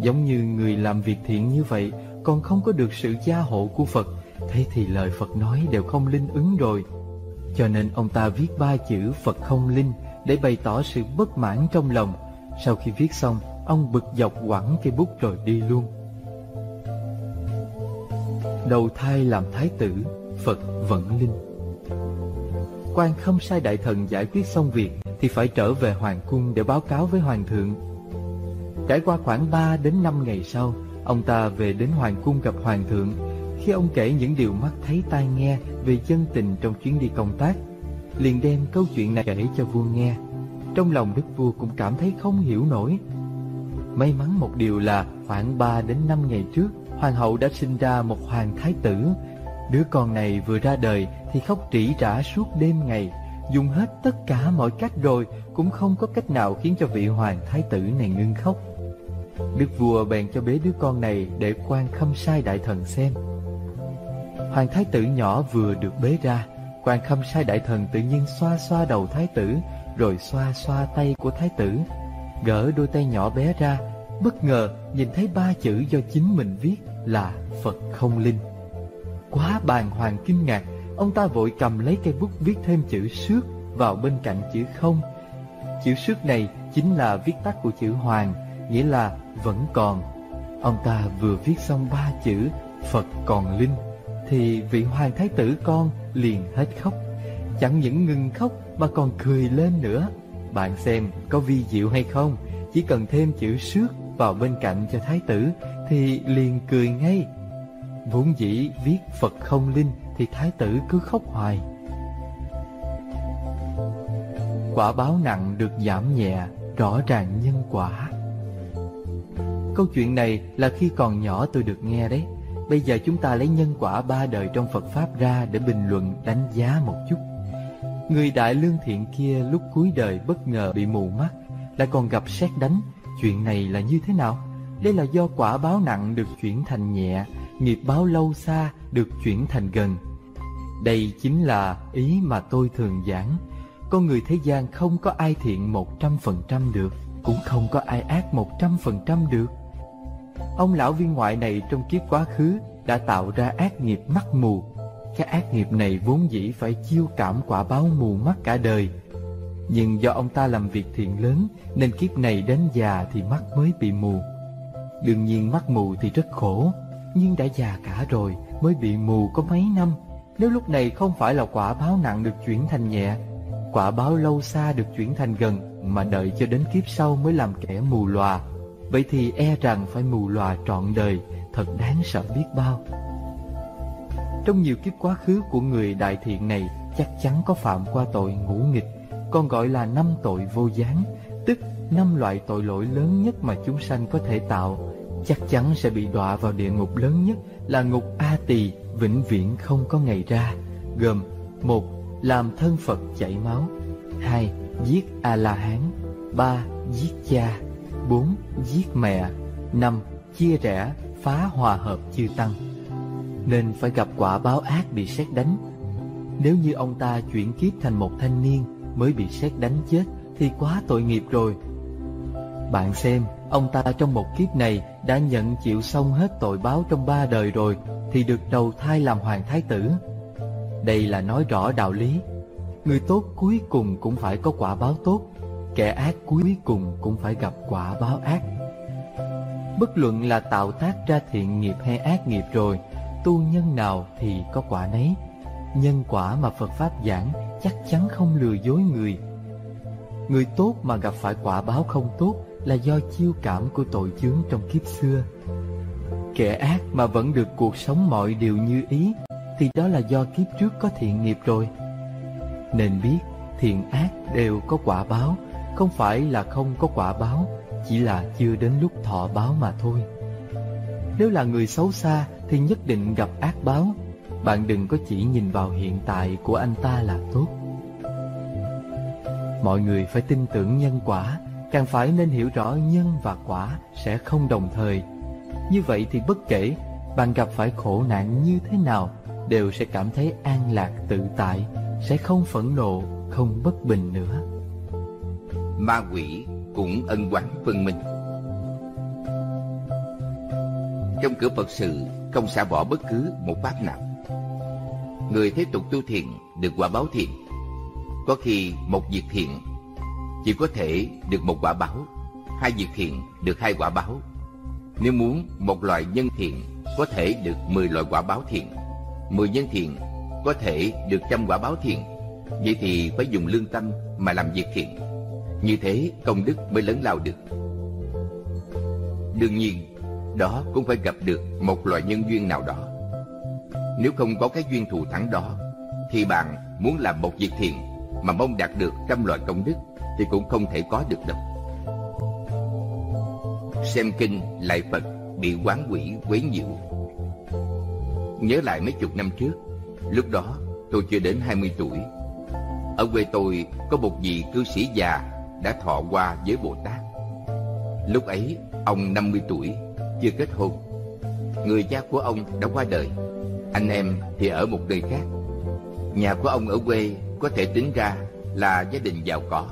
Giống như người làm việc thiện như vậy, còn không có được sự gia hộ của Phật, thế thì lời Phật nói đều không linh ứng rồi. Cho nên ông ta viết ba chữ Phật không linh để bày tỏ sự bất mãn trong lòng. Sau khi viết xong, Ông bực dọc quẳng cây bút rồi đi luôn Đầu thai làm thái tử Phật vẫn linh quan không sai đại thần giải quyết xong việc thì phải trở về hoàng cung để báo cáo với hoàng thượng. Trải qua khoảng 3 đến 5 ngày sau, ông ta về đến hoàng cung gặp hoàng thượng. Khi ông kể những điều mắt thấy tai nghe về chân tình trong chuyến đi công tác, liền đem câu chuyện này kể cho vua nghe. Trong lòng đức vua cũng cảm thấy không hiểu nổi. May mắn một điều là khoảng 3 đến 5 ngày trước, hoàng hậu đã sinh ra một hoàng thái tử. Đứa con này vừa ra đời thì khóc trĩ rả suốt đêm ngày, dùng hết tất cả mọi cách rồi cũng không có cách nào khiến cho vị hoàng thái tử này ngưng khóc. Đức vua bèn cho bế đứa con này để quan khâm sai đại thần xem. Hoàng thái tử nhỏ vừa được bế ra, quan khâm sai đại thần tự nhiên xoa xoa đầu thái tử, rồi xoa xoa tay của thái tử. Gỡ đôi tay nhỏ bé ra, bất ngờ nhìn thấy ba chữ do chính mình viết là Phật không linh. Quá bàng hoàng kinh ngạc, ông ta vội cầm lấy cây bút viết thêm chữ sước vào bên cạnh chữ không. Chữ sước này chính là viết tắt của chữ hoàng, nghĩa là vẫn còn. Ông ta vừa viết xong ba chữ Phật còn linh, thì vị hoàng thái tử con liền hết khóc. Chẳng những ngừng khóc mà còn cười lên nữa. Bạn xem có vi diệu hay không? Chỉ cần thêm chữ sước vào bên cạnh cho thái tử thì liền cười ngay. Vốn dĩ viết Phật không linh thì thái tử cứ khóc hoài. Quả báo nặng được giảm nhẹ, rõ ràng nhân quả. Câu chuyện này là khi còn nhỏ tôi được nghe đấy. Bây giờ chúng ta lấy nhân quả ba đời trong Phật Pháp ra để bình luận đánh giá một chút. Người đại lương thiện kia lúc cuối đời bất ngờ bị mù mắt, lại còn gặp xét đánh. Chuyện này là như thế nào? Đây là do quả báo nặng được chuyển thành nhẹ, nghiệp báo lâu xa được chuyển thành gần. Đây chính là ý mà tôi thường giảng. Con người thế gian không có ai thiện một trăm phần trăm được, cũng không có ai ác một trăm phần trăm được. Ông lão viên ngoại này trong kiếp quá khứ đã tạo ra ác nghiệp mắt mù. Cái ác nghiệp này vốn dĩ phải chiêu cảm quả báo mù mắt cả đời. Nhưng do ông ta làm việc thiện lớn nên kiếp này đến già thì mắt mới bị mù. Đương nhiên mắt mù thì rất khổ, nhưng đã già cả rồi mới bị mù có mấy năm. Nếu lúc này không phải là quả báo nặng được chuyển thành nhẹ, quả báo lâu xa được chuyển thành gần mà đợi cho đến kiếp sau mới làm kẻ mù lòa Vậy thì e rằng phải mù lòa trọn đời, Thật đáng sợ biết bao. Trong nhiều kiếp quá khứ của người đại thiện này, Chắc chắn có phạm qua tội ngũ nghịch, Còn gọi là năm tội vô gián, Tức năm loại tội lỗi lớn nhất mà chúng sanh có thể tạo, Chắc chắn sẽ bị đọa vào địa ngục lớn nhất Là ngục A Tỳ, Vĩnh viễn không có ngày ra. Gồm, một, Làm thân Phật chảy máu, hai, Giết A-la-hán ba, Giết cha. 4. Giết mẹ 5. Chia rẽ, phá hòa hợp chư tăng Nên phải gặp quả báo ác bị xét đánh Nếu như ông ta chuyển kiếp thành một thanh niên Mới bị xét đánh chết Thì quá tội nghiệp rồi Bạn xem Ông ta trong một kiếp này Đã nhận chịu xong hết tội báo trong ba đời rồi Thì được đầu thai làm hoàng thái tử Đây là nói rõ đạo lý Người tốt cuối cùng cũng phải có quả báo tốt kẻ ác cuối cùng cũng phải gặp quả báo ác. Bất luận là tạo tác ra thiện nghiệp hay ác nghiệp rồi, tu nhân nào thì có quả nấy. Nhân quả mà Phật Pháp giảng chắc chắn không lừa dối người. Người tốt mà gặp phải quả báo không tốt là do chiêu cảm của tội chướng trong kiếp xưa. Kẻ ác mà vẫn được cuộc sống mọi điều như ý thì đó là do kiếp trước có thiện nghiệp rồi. Nên biết thiện ác đều có quả báo không phải là không có quả báo, chỉ là chưa đến lúc thọ báo mà thôi. Nếu là người xấu xa thì nhất định gặp ác báo. Bạn đừng có chỉ nhìn vào hiện tại của anh ta là tốt. Mọi người phải tin tưởng nhân quả, càng phải nên hiểu rõ nhân và quả sẽ không đồng thời. Như vậy thì bất kể bạn gặp phải khổ nạn như thế nào, đều sẽ cảm thấy an lạc tự tại, sẽ không phẫn nộ, không bất bình nữa ma quỷ cũng ân oán phân minh. Trong cửa phật sự, không xả bỏ bất cứ một pháp nào. Người tiếp tục tu thiện được quả báo thiện có khi một việc thiện, chỉ có thể được một quả báo. Hai việc thiện được hai quả báo. Nếu muốn một loại nhân thiện, có thể được mười loại quả báo thiện. Mười nhân thiện, có thể được trăm quả báo thiện. Vậy thì phải dùng lương tâm mà làm việc thiện. Như thế công đức mới lớn lao được. Đương nhiên, Đó cũng phải gặp được một loại nhân duyên nào đó. Nếu không có cái duyên thù thắng đó, Thì bạn muốn làm một việc thiện Mà mong đạt được trăm loại công đức Thì cũng không thể có được đâu. Xem kinh lại Phật Bị quán quỷ quấy nhiễu. Nhớ lại mấy chục năm trước, Lúc đó tôi chưa đến 20 tuổi. Ở quê tôi có một vị cư sĩ già đã thọ qua với Bồ Tát. Lúc ấy, ông 50 tuổi, Chưa kết hôn. Người cha của ông đã qua đời. Anh em thì ở một nơi khác. Nhà của ông ở quê có thể tính ra là gia đình giàu có.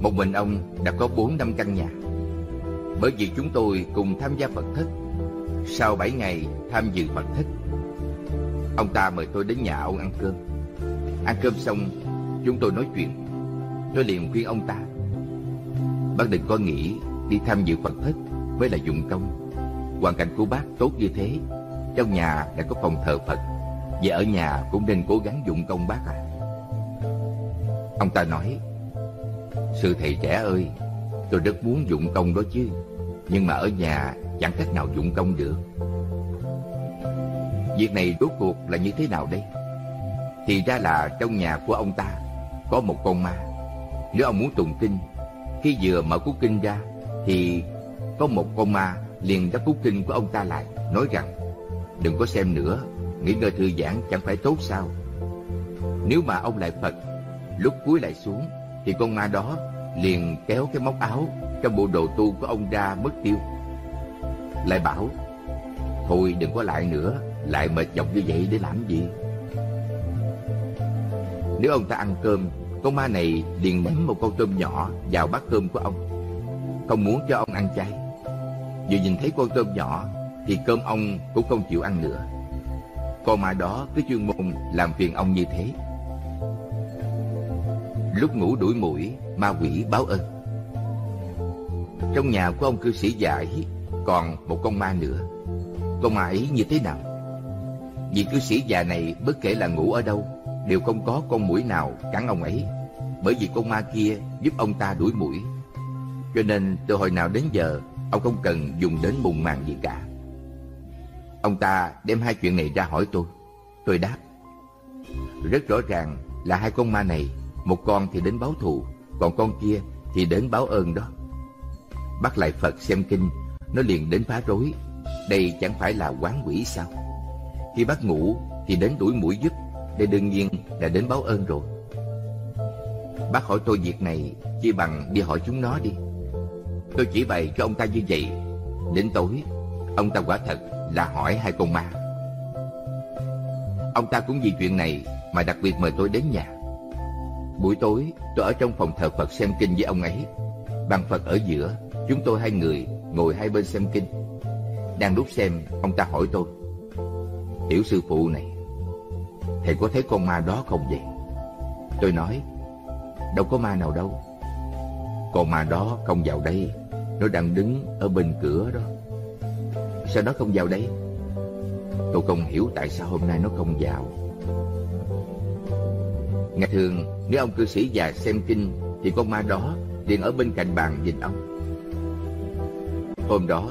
Một mình ông đã có 4 năm căn nhà. Bởi vì chúng tôi cùng tham gia Phật thất, Sau 7 ngày tham dự Phật thất, Ông ta mời tôi đến nhà ông ăn cơm. Ăn cơm xong, Chúng tôi nói chuyện. Tôi liền khuyên ông ta Bác đừng có nghĩ đi tham dự Phật thất Mới là dụng công. Hoàn cảnh của bác tốt như thế, Trong nhà đã có phòng thờ Phật, Và ở nhà cũng nên cố gắng dụng công bác à. Ông ta nói, Sư thầy trẻ ơi, Tôi rất muốn dụng công đó chứ, Nhưng mà ở nhà chẳng cách nào dụng công được. Việc này rốt cuộc là như thế nào đây? Thì ra là trong nhà của ông ta Có một con ma. Nếu ông muốn tụng kinh khi vừa mở cuốn kinh ra, Thì có một con ma liền đắp cuốn kinh của ông ta lại, Nói rằng, Đừng có xem nữa, Nghỉ ngơi thư giãn chẳng phải tốt sao? Nếu mà ông lại Phật, Lúc cúi lại xuống, Thì con ma đó liền kéo cái móc áo Trong bộ đồ tu của ông ra mất tiêu. Lại bảo, Thôi đừng có lại nữa, lại mệt nhọc như vậy để làm gì? Nếu ông ta ăn cơm con ma này liền ném một con tôm nhỏ Vào bát cơm của ông. Không muốn cho ông ăn chay. Vừa nhìn thấy con tôm nhỏ Thì cơm ông cũng không chịu ăn nữa. Con ma đó cứ chuyên môn Làm phiền ông như thế. Lúc ngủ đuổi mũi, Ma quỷ báo ơn. Trong nhà của ông cư sĩ già ấy Còn một con ma nữa. Con ma ấy như thế nào? Vị cư sĩ già này bất kể là ngủ ở đâu Đều không có con mũi nào cắn ông ấy, Bởi vì con ma kia giúp ông ta đuổi mũi. Cho nên từ hồi nào đến giờ, Ông không cần dùng đến mùng màng gì cả. Ông ta đem hai chuyện này ra hỏi tôi. Tôi đáp, Rất rõ ràng là hai con ma này, Một con thì đến báo thù, Còn con kia thì đến báo ơn đó. Bắt lại Phật xem kinh, Nó liền đến phá rối. Đây chẳng phải là quán quỷ sao? Khi bác ngủ thì đến đuổi mũi giúp. Để đương nhiên là đến báo ơn rồi. Bác hỏi tôi việc này Chỉ bằng đi hỏi chúng nó đi. Tôi chỉ bày cho ông ta như vậy, Đến tối, Ông ta quả thật là hỏi hai con ma. Ông ta cũng vì chuyện này Mà đặc biệt mời tôi đến nhà. Buổi tối, tôi ở trong phòng thờ Phật xem kinh với ông ấy. Bàn Phật ở giữa, Chúng tôi hai người ngồi hai bên xem kinh. Đang lúc xem, Ông ta hỏi tôi, Tiểu sư phụ này Thầy có thấy con ma đó không vậy? Tôi nói, Đâu có ma nào đâu. Con ma đó không vào đây, Nó đang đứng ở bên cửa đó. Sao nó không vào đây? Tôi không hiểu tại sao hôm nay nó không vào. Ngày thường, Nếu ông cư sĩ già xem kinh, Thì con ma đó liền ở bên cạnh bàn nhìn ông. Hôm đó,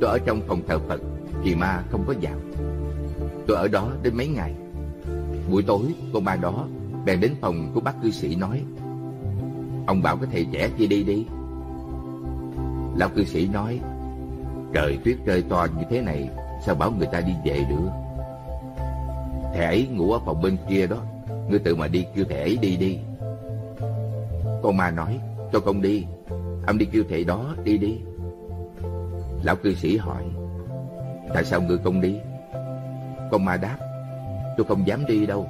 Tôi ở trong phòng thờ Phật, Thì ma không có vào. Tôi ở đó đến mấy ngày. Buổi tối con ma đó Bèn đến phòng của bác cư sĩ nói, Ông bảo cái thầy trẻ kia đi đi. Lão cư sĩ nói, Trời tuyết rơi to như thế này, Sao bảo người ta đi về được? Thầy ấy ngủ ở phòng bên kia đó, Ngươi tự mà đi kêu thầy ấy đi đi. Con ma nói, Cho con đi, Ông đi kêu thầy đó đi đi. Lão cư sĩ hỏi, Tại sao ngươi không đi? Con ma đáp Tôi không dám đi đâu.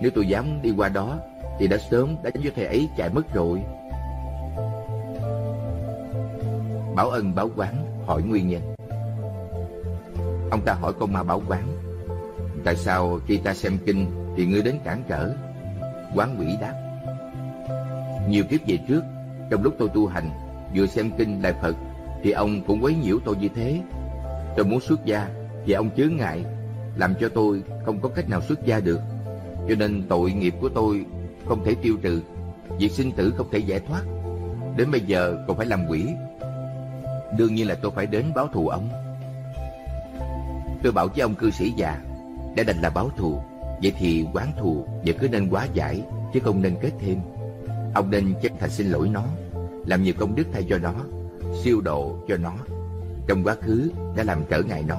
Nếu tôi dám đi qua đó, Thì đã sớm đã tránh cho thầy ấy chạy mất rồi. Bảo ân báo quán, hỏi nguyên nhân. Ông ta hỏi con ma bảo quán, Tại sao khi ta xem kinh Thì ngươi đến cản trở? Quán quỷ đáp, Nhiều kiếp về trước, Trong lúc tôi tu hành, Vừa xem kinh Đại Phật, Thì ông cũng quấy nhiễu tôi như thế. Tôi muốn xuất gia, Thì ông chướng ngại làm cho tôi không có cách nào xuất gia được. Cho nên tội nghiệp của tôi không thể tiêu trừ, việc sinh tử không thể giải thoát. Đến bây giờ còn phải làm quỷ. Đương nhiên là tôi phải đến báo thù ông. Tôi bảo với ông cư sĩ già, Đã đành là báo thù, Vậy thì quán thù Giờ cứ nên quá giải, Chứ không nên kết thêm. Ông nên chân thành xin lỗi nó, Làm nhiều công đức thay cho nó, Siêu độ cho nó. Trong quá khứ đã làm trở ngại nó,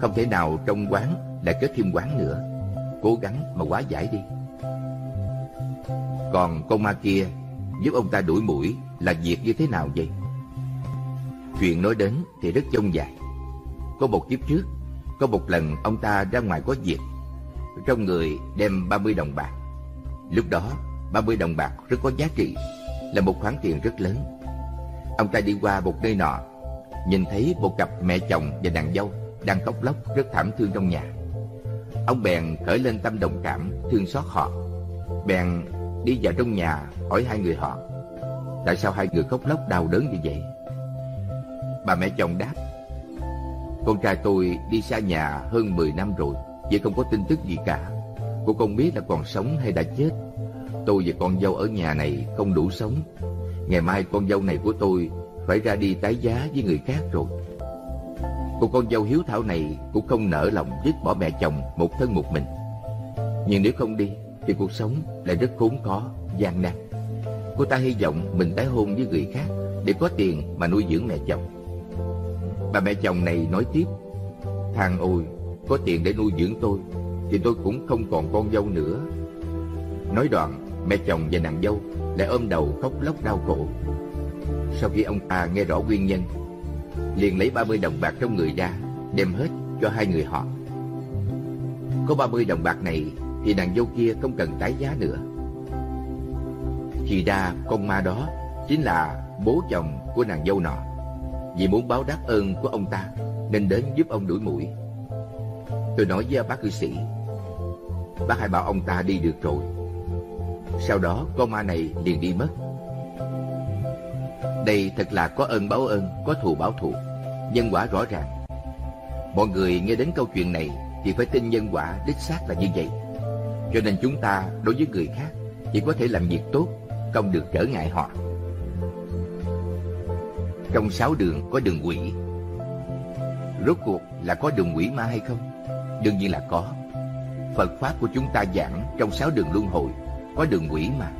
Không thể nào trong quán lại kết thêm quán nữa. Cố gắng mà quá giải đi. Còn con ma kia, Giúp ông ta đuổi mũi Là việc như thế nào vậy? Chuyện nói đến thì rất trông dài Có một kiếp trước, Có một lần ông ta ra ngoài có việc. Trong người đem 30 đồng bạc. Lúc đó 30 đồng bạc rất có giá trị, Là một khoản tiền rất lớn. Ông ta đi qua một nơi nọ, Nhìn thấy một cặp mẹ chồng và nàng dâu Đang khóc lóc rất thảm thương trong nhà. Ông bèn khởi lên tâm đồng cảm, Thương xót họ. Bèn đi vào trong nhà, hỏi hai người họ, Tại sao hai người khóc lóc đau đớn như vậy? Bà mẹ chồng đáp, Con trai tôi đi xa nhà hơn 10 năm rồi Vậy không có tin tức gì cả. Cô không biết là còn sống hay đã chết. Tôi và con dâu ở nhà này không đủ sống. Ngày mai con dâu này của tôi Phải ra đi tái giá với người khác rồi. Cô con dâu hiếu thảo này Cũng không nỡ lòng dứt bỏ mẹ chồng Một thân một mình. Nhưng nếu không đi Thì cuộc sống lại rất khốn khó, gian nan. Cô ta hy vọng mình tái hôn với người khác Để có tiền mà nuôi dưỡng mẹ chồng. Bà mẹ chồng này nói tiếp Thằng ôi Có tiền để nuôi dưỡng tôi Thì tôi cũng không còn con dâu nữa. Nói đoạn Mẹ chồng và nàng dâu Lại ôm đầu khóc lóc đau khổ. Sau khi ông ta nghe rõ nguyên nhân liền lấy 30 đồng bạc trong người ra, Đem hết cho hai người họ. Có 30 đồng bạc này Thì nàng dâu kia không cần tái giá nữa. Thì ra con ma đó Chính là bố chồng của nàng dâu nọ. Vì muốn báo đáp ơn của ông ta Nên đến giúp ông đuổi mũi Tôi nói với bác cư sĩ, Bác hãy bảo ông ta đi được rồi. Sau đó con ma này liền đi mất. Đây thật là có ơn báo ơn, Có thù báo thù. Nhân quả rõ ràng. Mọi người nghe đến câu chuyện này Thì phải tin nhân quả đích xác là như vậy. Cho nên chúng ta đối với người khác Chỉ có thể làm việc tốt, Không được trở ngại họ. Trong sáu đường có đường quỷ. Rốt cuộc là có đường quỷ ma hay không? Đương nhiên là có. Phật Pháp của chúng ta giảng trong sáu đường luân hồi Có đường quỷ mà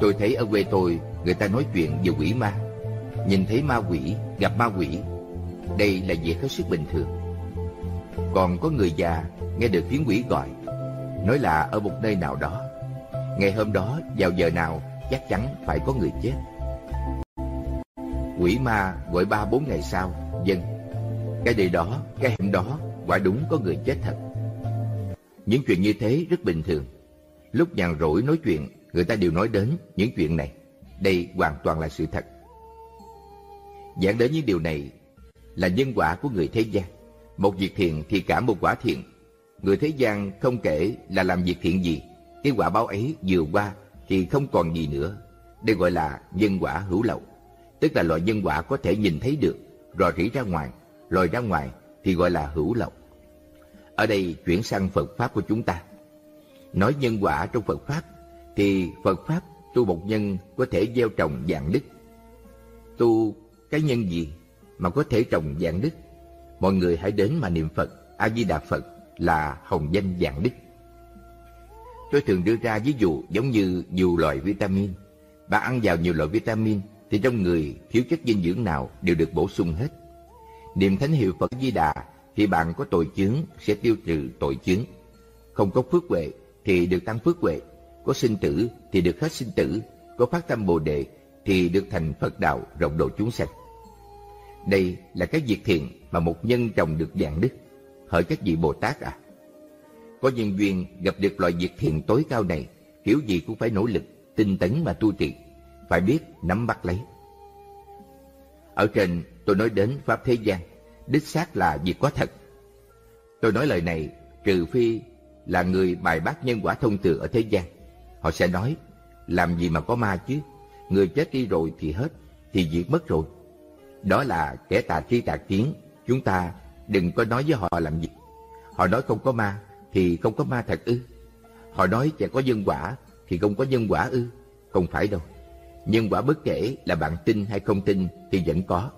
Tôi thấy ở quê tôi Người ta nói chuyện về quỷ ma. Nhìn thấy ma quỷ, gặp ma quỷ Đây là việc hết sức bình thường. Còn có người già Nghe được tiếng quỷ gọi Nói là ở một nơi nào đó. Ngày hôm đó vào giờ nào Chắc chắn phải có người chết. Quỷ ma gọi ba bốn ngày sau Dân Cái đề đó, cái hẻm đó Quả đúng có người chết thật. Những chuyện như thế rất bình thường. Lúc nhàn rỗi nói chuyện Người ta đều nói đến những chuyện này. Đây hoàn toàn là sự thật. Giảng đến những điều này Là nhân quả của người thế gian. Một việc thiện thì cả một quả thiện. Người thế gian không kể là làm việc thiện gì. Cái quả báo ấy vừa qua Thì không còn gì nữa. Đây gọi là nhân quả hữu lậu. Tức là loại nhân quả có thể nhìn thấy được, rò rỉ ra ngoài, lòi ra ngoài thì gọi là hữu lậu. Ở đây chuyển sang Phật Pháp của chúng ta. Nói nhân quả trong Phật Pháp thì Phật Pháp tu một nhân có thể gieo trồng dạng đức. Tu cái nhân gì mà có thể trồng dạng đức? Mọi người hãy đến mà niệm Phật, A-di-đà Phật là hồng danh dạng đức. Tôi thường đưa ra ví dụ giống như nhiều loại vitamin. Bạn ăn vào nhiều loại vitamin thì trong người thiếu chất dinh dưỡng nào đều được bổ sung hết. Niệm thánh hiệu Phật Di Đà thì bạn có tội chướng sẽ tiêu trừ tội chướng. Không có phước huệ thì được tăng phước huệ, có sinh tử thì được hết sinh tử, có phát tâm Bồ đề thì được thành Phật đạo rộng độ chúng sanh. Đây là cái việc thiện mà một nhân trồng được dạng đức. Hỏi các vị Bồ Tát à? Có nhân duyên gặp được loại việc thiện tối cao này, kiểu gì cũng phải nỗ lực, tinh tấn mà tu trì phải biết nắm bắt lấy. Ở trên tôi nói đến Pháp thế gian, đích xác là việc có thật. Tôi nói lời này trừ phi là người bài bác nhân quả thông thường ở thế gian. Họ sẽ nói, làm gì mà có ma chứ, người chết đi rồi thì hết, thì diệt mất rồi. Đó là kẻ tà tri tà kiến, chúng ta đừng có nói với họ làm gì. Họ nói không có ma, thì không có ma thật ư. Họ nói sẽ có nhân quả, thì không có nhân quả ư. Không phải đâu. nhân quả bất kể là bạn tin hay không tin thì vẫn có.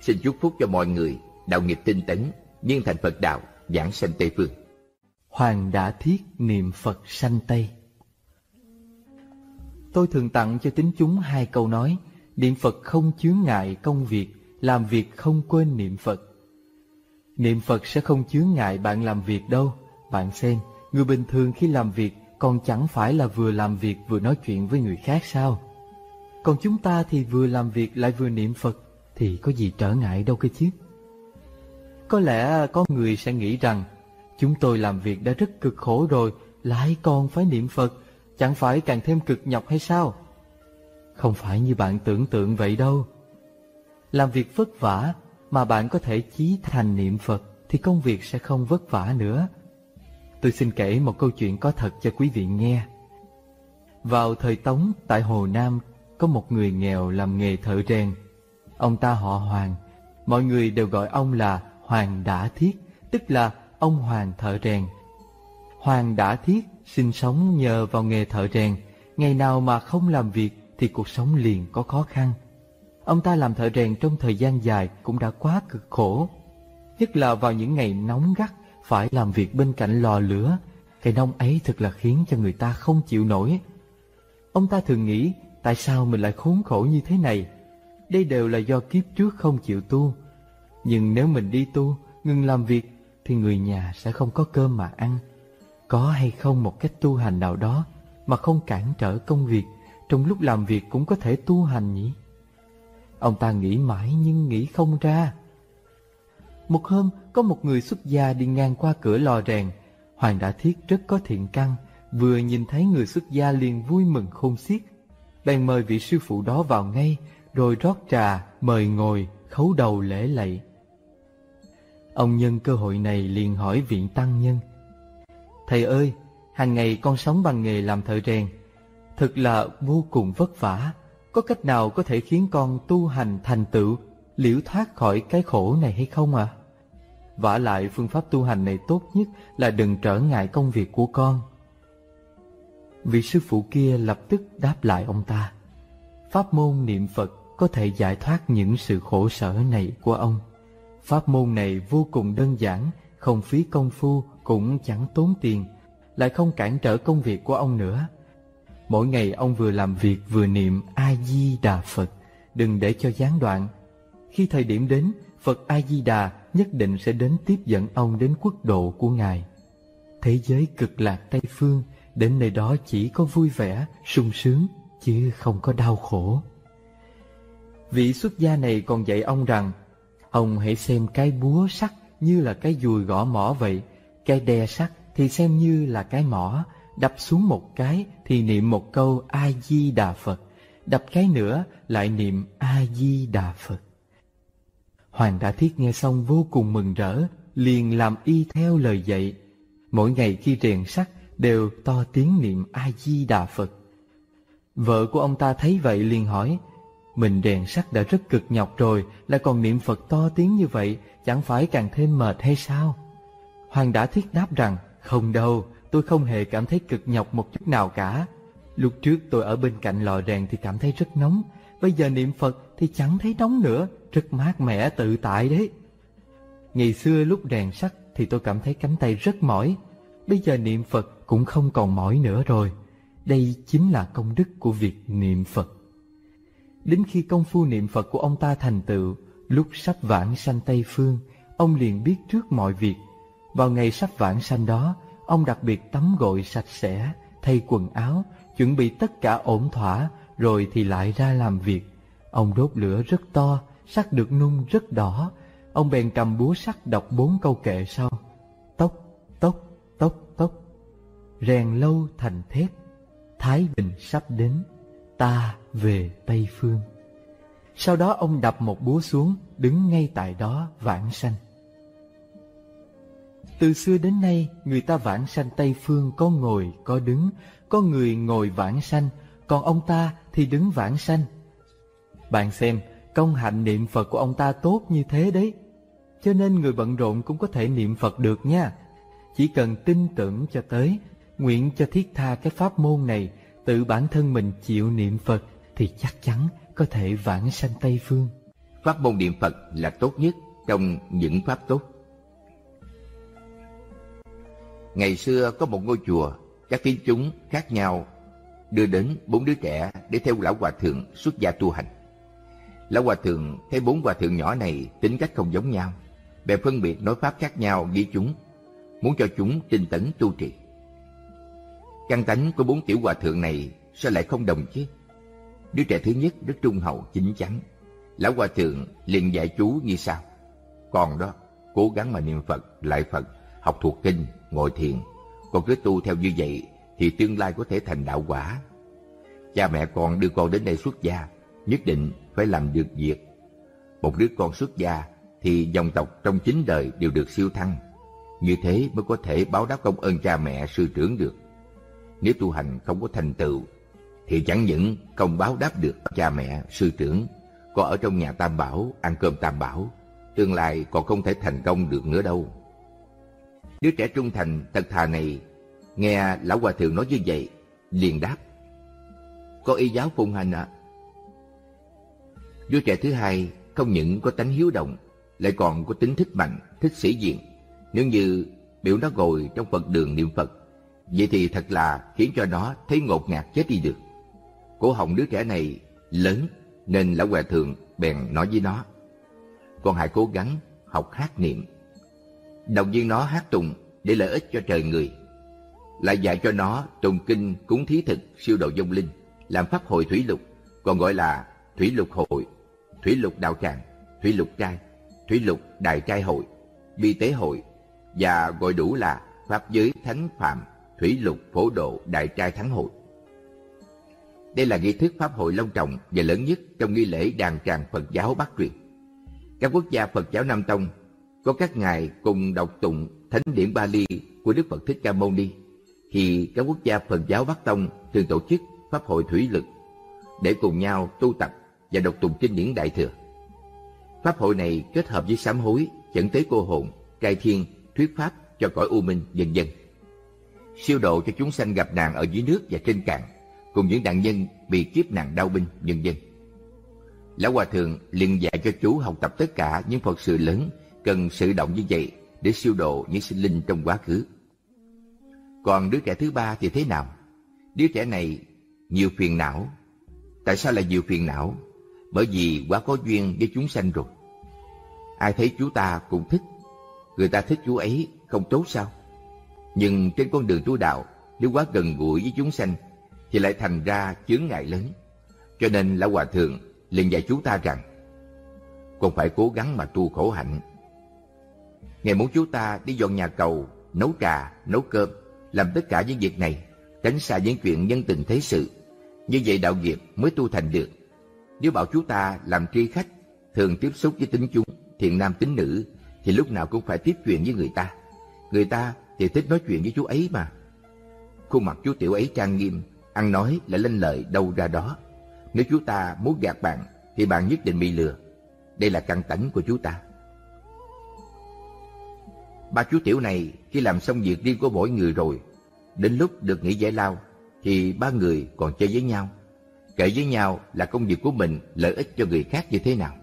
Xin chúc phúc cho mọi người, đạo nghiệp tinh tấn, nhưng thành Phật đạo, giảng sanh Tây Phương. Hoàng đã thiết niệm Phật sanh Tây. Tôi thường tặng cho tín chúng hai câu nói, niệm Phật không chướng ngại công việc, làm việc không quên niệm Phật. Niệm Phật sẽ không chướng ngại bạn làm việc đâu. Bạn xem, người bình thường khi làm việc còn chẳng phải là vừa làm việc vừa nói chuyện với người khác sao? Còn chúng ta thì vừa làm việc lại vừa niệm Phật thì có gì trở ngại đâu cơ chứ? Có lẽ có người sẽ nghĩ rằng chúng tôi làm việc đã rất cực khổ rồi lại còn phải niệm Phật chẳng phải càng thêm cực nhọc hay sao? Không phải như bạn tưởng tượng vậy đâu. Làm việc vất vả mà bạn có thể chí thành niệm Phật thì công việc sẽ không vất vả nữa. Tôi xin kể một câu chuyện có thật cho quý vị nghe. Vào thời Tống, tại Hồ Nam, có một người nghèo làm nghề thợ rèn. Ông ta họ Hoàng, mọi người đều gọi ông là Hoàng Đã Thiết, tức là ông Hoàng thợ rèn. Hoàng Đã Thiết sinh sống nhờ vào nghề thợ rèn, ngày nào mà không làm việc thì cuộc sống liền có khó khăn. Ông ta làm thợ rèn trong thời gian dài cũng đã quá cực khổ. Nhất là vào những ngày nóng gắt, phải làm việc bên cạnh lò lửa. Cái nóng ấy thật là khiến cho người ta không chịu nổi. Ông ta thường nghĩ, tại sao mình lại khốn khổ như thế này? Đây đều là do kiếp trước không chịu tu. Nhưng nếu mình đi tu, ngừng làm việc, thì người nhà sẽ không có cơm mà ăn. Có hay không một cách tu hành nào đó mà không cản trở công việc, trong lúc làm việc cũng có thể tu hành nhỉ? Ông ta nghĩ mãi nhưng nghĩ không ra. Một hôm, có một người xuất gia đi ngang qua cửa lò rèn. Hoàng Đã Thiết rất có thiện căn, vừa nhìn thấy người xuất gia liền vui mừng khôn xiết. Bèn mời vị sư phụ đó vào ngay, rồi rót trà, mời ngồi, khấu đầu lễ lạy. Ông nhân cơ hội này liền hỏi viện tăng nhân. Thầy ơi, hàng ngày con sống bằng nghề làm thợ rèn, thật là vô cùng vất vả. Có cách nào có thể khiến con tu hành thành tựu, liễu thoát khỏi cái khổ này hay không ạ? À? vả lại phương pháp tu hành này tốt nhất là đừng trở ngại công việc của con. Vị sư phụ kia lập tức đáp lại ông ta. Pháp môn niệm Phật có thể giải thoát những sự khổ sở này của ông. Pháp môn này vô cùng đơn giản, không phí công phu, cũng chẳng tốn tiền, lại không cản trở công việc của ông nữa. Mỗi ngày ông vừa làm việc vừa niệm A-di-đà Phật, đừng để cho gián đoạn. Khi thời điểm đến, Phật A-di-đà nhất định sẽ đến tiếp dẫn ông đến quốc độ của Ngài. Thế giới cực lạc Tây Phương, đến nơi đó chỉ có vui vẻ, sung sướng, chứ không có đau khổ. Vị xuất gia này còn dạy ông rằng, ông hãy xem cái búa sắt như là cái dùi gõ mỏ vậy, cái đe sắt thì xem như là cái mỏ, đập xuống một cái thì niệm một câu A-di-đà Phật, đập cái nữa lại niệm A-di-đà Phật. Hoàng đại Thiết nghe xong vô cùng mừng rỡ, liền làm y theo lời dạy. Mỗi ngày khi rèn sắt đều to tiếng niệm A-di-đà Phật. Vợ của ông ta thấy vậy liền hỏi, mình đèn sắt đã rất cực nhọc rồi, lại còn niệm Phật to tiếng như vậy, chẳng phải càng thêm mệt hay sao? Hoàng đã Thiết đáp rằng, không đâu, tôi không hề cảm thấy cực nhọc một chút nào cả. Lúc trước tôi ở bên cạnh lò đèn thì cảm thấy rất nóng, bây giờ niệm Phật thì chẳng thấy nóng nữa, rất mát mẻ tự tại đấy. Ngày xưa lúc đèn sắt thì tôi cảm thấy cánh tay rất mỏi, bây giờ niệm Phật cũng không còn mỏi nữa rồi. Đây chính là công đức của việc niệm Phật. Đến khi công phu niệm Phật của ông ta thành tựu, lúc sắp vãng sanh Tây Phương, ông liền biết trước mọi việc. Vào ngày sắp vãng sanh đó, ông đặc biệt tắm gội sạch sẽ, thay quần áo, chuẩn bị tất cả ổn thỏa, rồi thì lại ra làm việc. Ông đốt lửa rất to, sắt được nung rất đỏ. Ông bèn cầm búa sắt đọc bốn câu kệ sau. Tốc, tốc, tốc, tốc. Rèn lâu thành thép, Thái Bình sắp đến, ta về Tây Phương. Sau đó ông đập một búa xuống, đứng ngay tại đó vãng sanh. Từ xưa đến nay, người ta vãng sanh Tây Phương có ngồi, có đứng, có người ngồi vãng sanh, còn ông ta thì đứng vãng sanh. Bạn xem, công hạnh niệm Phật của ông ta tốt như thế đấy. Cho nên người bận rộn cũng có thể niệm Phật được nha. Chỉ cần tin tưởng cho tới, nguyện cho thiết tha cái pháp môn này, Tự bản thân mình chịu niệm Phật thì chắc chắn có thể vãng sanh Tây Phương. Pháp môn niệm Phật là tốt nhất trong những pháp tốt. Ngày xưa có một ngôi chùa, các tín chúng khác nhau đưa đến bốn đứa trẻ để theo lão hòa thượng xuất gia tu hành. Lão hòa thượng thấy bốn hòa thượng nhỏ này tính cách không giống nhau, bèn phân biệt nói pháp khác nhau với chúng, muốn cho chúng tinh tấn tu trì. Căn tánh của bốn tiểu hòa thượng này sao lại không đồng chứ? Đứa trẻ thứ nhất rất trung hậu, chính chắn. Lão hòa thượng liền dạy chú như sau. Còn đó, cố gắng mà niệm Phật, lại Phật, học thuộc kinh, ngồi thiền. Con cứ tu theo như vậy thì tương lai có thể thành đạo quả. Cha mẹ con đưa con đến đây xuất gia, nhất định phải làm được việc. Một đứa con xuất gia thì dòng tộc trong chín đời đều được siêu thăng. Như thế mới có thể báo đáp công ơn cha mẹ sư trưởng được. Nếu tu hành không có thành tựu thì chẳng những không báo đáp được cha mẹ sư trưởng, có ở trong nhà Tam Bảo ăn cơm Tam Bảo, tương lai còn không thể thành công được nữa đâu. Đứa trẻ trung thành thật thà này nghe lão hòa thượng nói như vậy, liền đáp: "Có y giáo phụng hành ạ." Đứa trẻ thứ hai không những có tánh hiếu động, lại còn có tính thích mạnh, thích sĩ diện. Nếu như biểu nó ngồi trong Phật đường niệm Phật, vậy thì thật là khiến cho nó thấy ngột ngạt chết đi được. Cổ họng đứa trẻ này lớn nên lão hòa thượng bèn nói với nó: "Con hãy cố gắng học hát niệm, động viên nó hát tùng để lợi ích cho trời người." Lại dạy cho nó tùng kinh cúng thí thực siêu độ vong linh, làm pháp hội thủy lục, còn gọi là thủy lục hội, thủy lục đạo tràng, thủy lục trai, thủy lục đại trai hội, bi tế hội và gọi đủ là pháp giới thánh phạm thủy lục phổ độ đại trai thắng hội. Đây là nghi thức pháp hội long trọng và lớn nhất trong nghi lễ đàn tràng Phật giáo Bắc truyền. Các quốc gia Phật giáo Nam Tông có các ngài cùng đọc tụng thánh điển Bali của Đức Phật Thích Ca Mâu Ni thì các quốc gia Phật giáo Bắc Tông thường tổ chức pháp hội thủy lực để cùng nhau tu tập và đọc tụng kinh điển Đại thừa. Pháp hội này kết hợp với sám hối, chẩn tế cô hồn, cai thiên, thuyết pháp cho cõi u minh dần dần. Siêu độ cho chúng sanh gặp nạn ở dưới nước và trên cạn, cùng những nạn nhân bị kiếp nạn đau binh nhân dân. Lão Hòa Thượng liền dạy cho chú học tập tất cả những Phật sự lớn cần sự động như vậy để siêu độ những sinh linh trong quá khứ. Còn đứa trẻ thứ ba thì thế nào? Đứa trẻ này nhiều phiền não. Tại sao lại nhiều phiền não? Bởi vì quá có duyên với chúng sanh rồi. Ai thấy chú ta cũng thích. Người ta thích chú ấy không tốt sao? Nhưng trên con đường tu đạo, nếu quá gần gũi với chúng sanh, thì lại thành ra chướng ngại lớn. Cho nên Lão Hòa Thượng liền dạy chú ta rằng, con phải cố gắng mà tu khổ hạnh. Ngài muốn chú ta đi dọn nhà cầu, nấu trà, nấu cơm, làm tất cả những việc này, tránh xa những chuyện nhân tình thế sự. Như vậy đạo nghiệp mới tu thành được. Nếu bảo chú ta làm tri khách, thường tiếp xúc với tính chúng, thiện nam tính nữ, thì lúc nào cũng phải tiếp chuyện với người ta. Người ta thì thích nói chuyện với chú ấy mà. Khuôn mặt chú tiểu ấy trang nghiêm, ăn nói lại lên lời đâu ra đó. Nếu chú ta muốn gạt bạn, thì bạn nhất định bị lừa. Đây là căn tánh của chú ta. Ba chú tiểu này khi làm xong việc riêng của mỗi người rồi, đến lúc được nghỉ giải lao thì ba người còn chơi với nhau. Kể với nhau là công việc của mình lợi ích cho người khác như thế nào.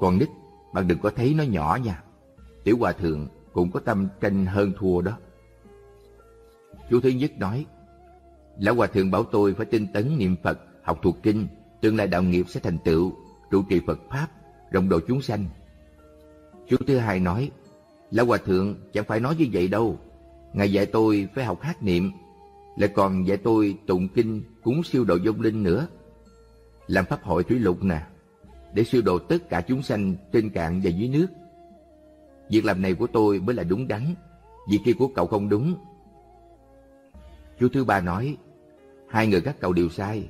Còn nít, bạn đừng có thấy nó nhỏ nha. Tiểu hòa thượng cũng có tâm tranh hơn thua đó. Chú thứ nhất nói, Lão hòa thượng bảo tôi phải tinh tấn niệm Phật, học thuộc kinh, tương lai đạo nghiệp sẽ thành tựu, trụ trì Phật Pháp, rộng độ chúng sanh. Chú thứ hai nói, Lão Hòa Thượng chẳng phải nói như vậy đâu. Ngài dạy tôi phải học hát niệm, lại còn dạy tôi tụng kinh cúng siêu độ vong linh nữa. Làm pháp hội thủy lục nè, để siêu độ tất cả chúng sanh trên cạn và dưới nước. Việc làm này của tôi mới là đúng đắn, việc kia của cậu không đúng. Chú thứ ba nói, hai người các cậu đều sai.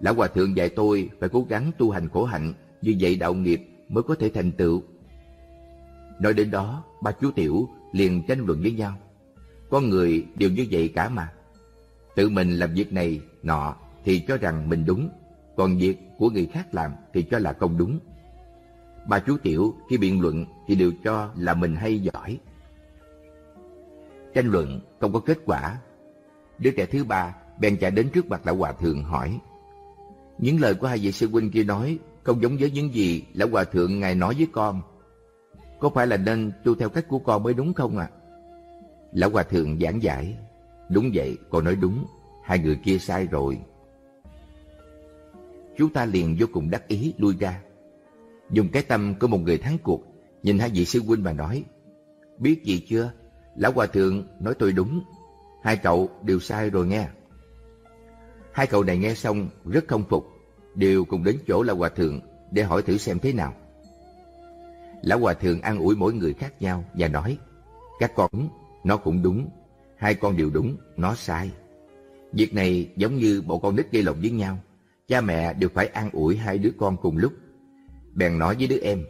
Lão Hòa Thượng dạy tôi phải cố gắng tu hành khổ hạnh, như vậy đạo nghiệp mới có thể thành tựu. Nói đến đó, ba chú Tiểu liền tranh luận với nhau. Con người đều như vậy cả mà. Tự mình làm việc này, nọ thì cho rằng mình đúng, còn việc của người khác làm thì cho là không đúng. Ba chú Tiểu khi biện luận thì đều cho là mình hay giỏi. Tranh luận không có kết quả. Đứa trẻ thứ ba bèn chạy đến trước mặt lão hòa thượng hỏi, những lời của hai vị sư huynh kia nói không giống với những gì lão hòa thượng ngài nói với con. Có phải là nên tu theo cách của con mới đúng không ạ? À? lão hòa thượng giảng giải, đúng vậy, con nói đúng, hai người kia sai rồi. Chúng ta liền vô cùng đắc ý lui ra. Dùng cái tâm của một người thắng cuộc, nhìn hai vị sư huynh mà nói, biết gì chưa? Lão hòa thượng nói tôi đúng, hai cậu đều sai rồi nghe hai cậu này nghe xong rất không phục. Đều cùng đến chỗ lão hòa thượng để hỏi thử xem thế nào. Lão hòa thượng an ủi mỗi người khác nhau và nói, các con, nó cũng đúng. Hai con đều đúng, nó sai. Việc này giống như bộ con nít gây lộn với nhau. Cha mẹ đều phải an ủi hai đứa con cùng lúc. Bèn nói với đứa em,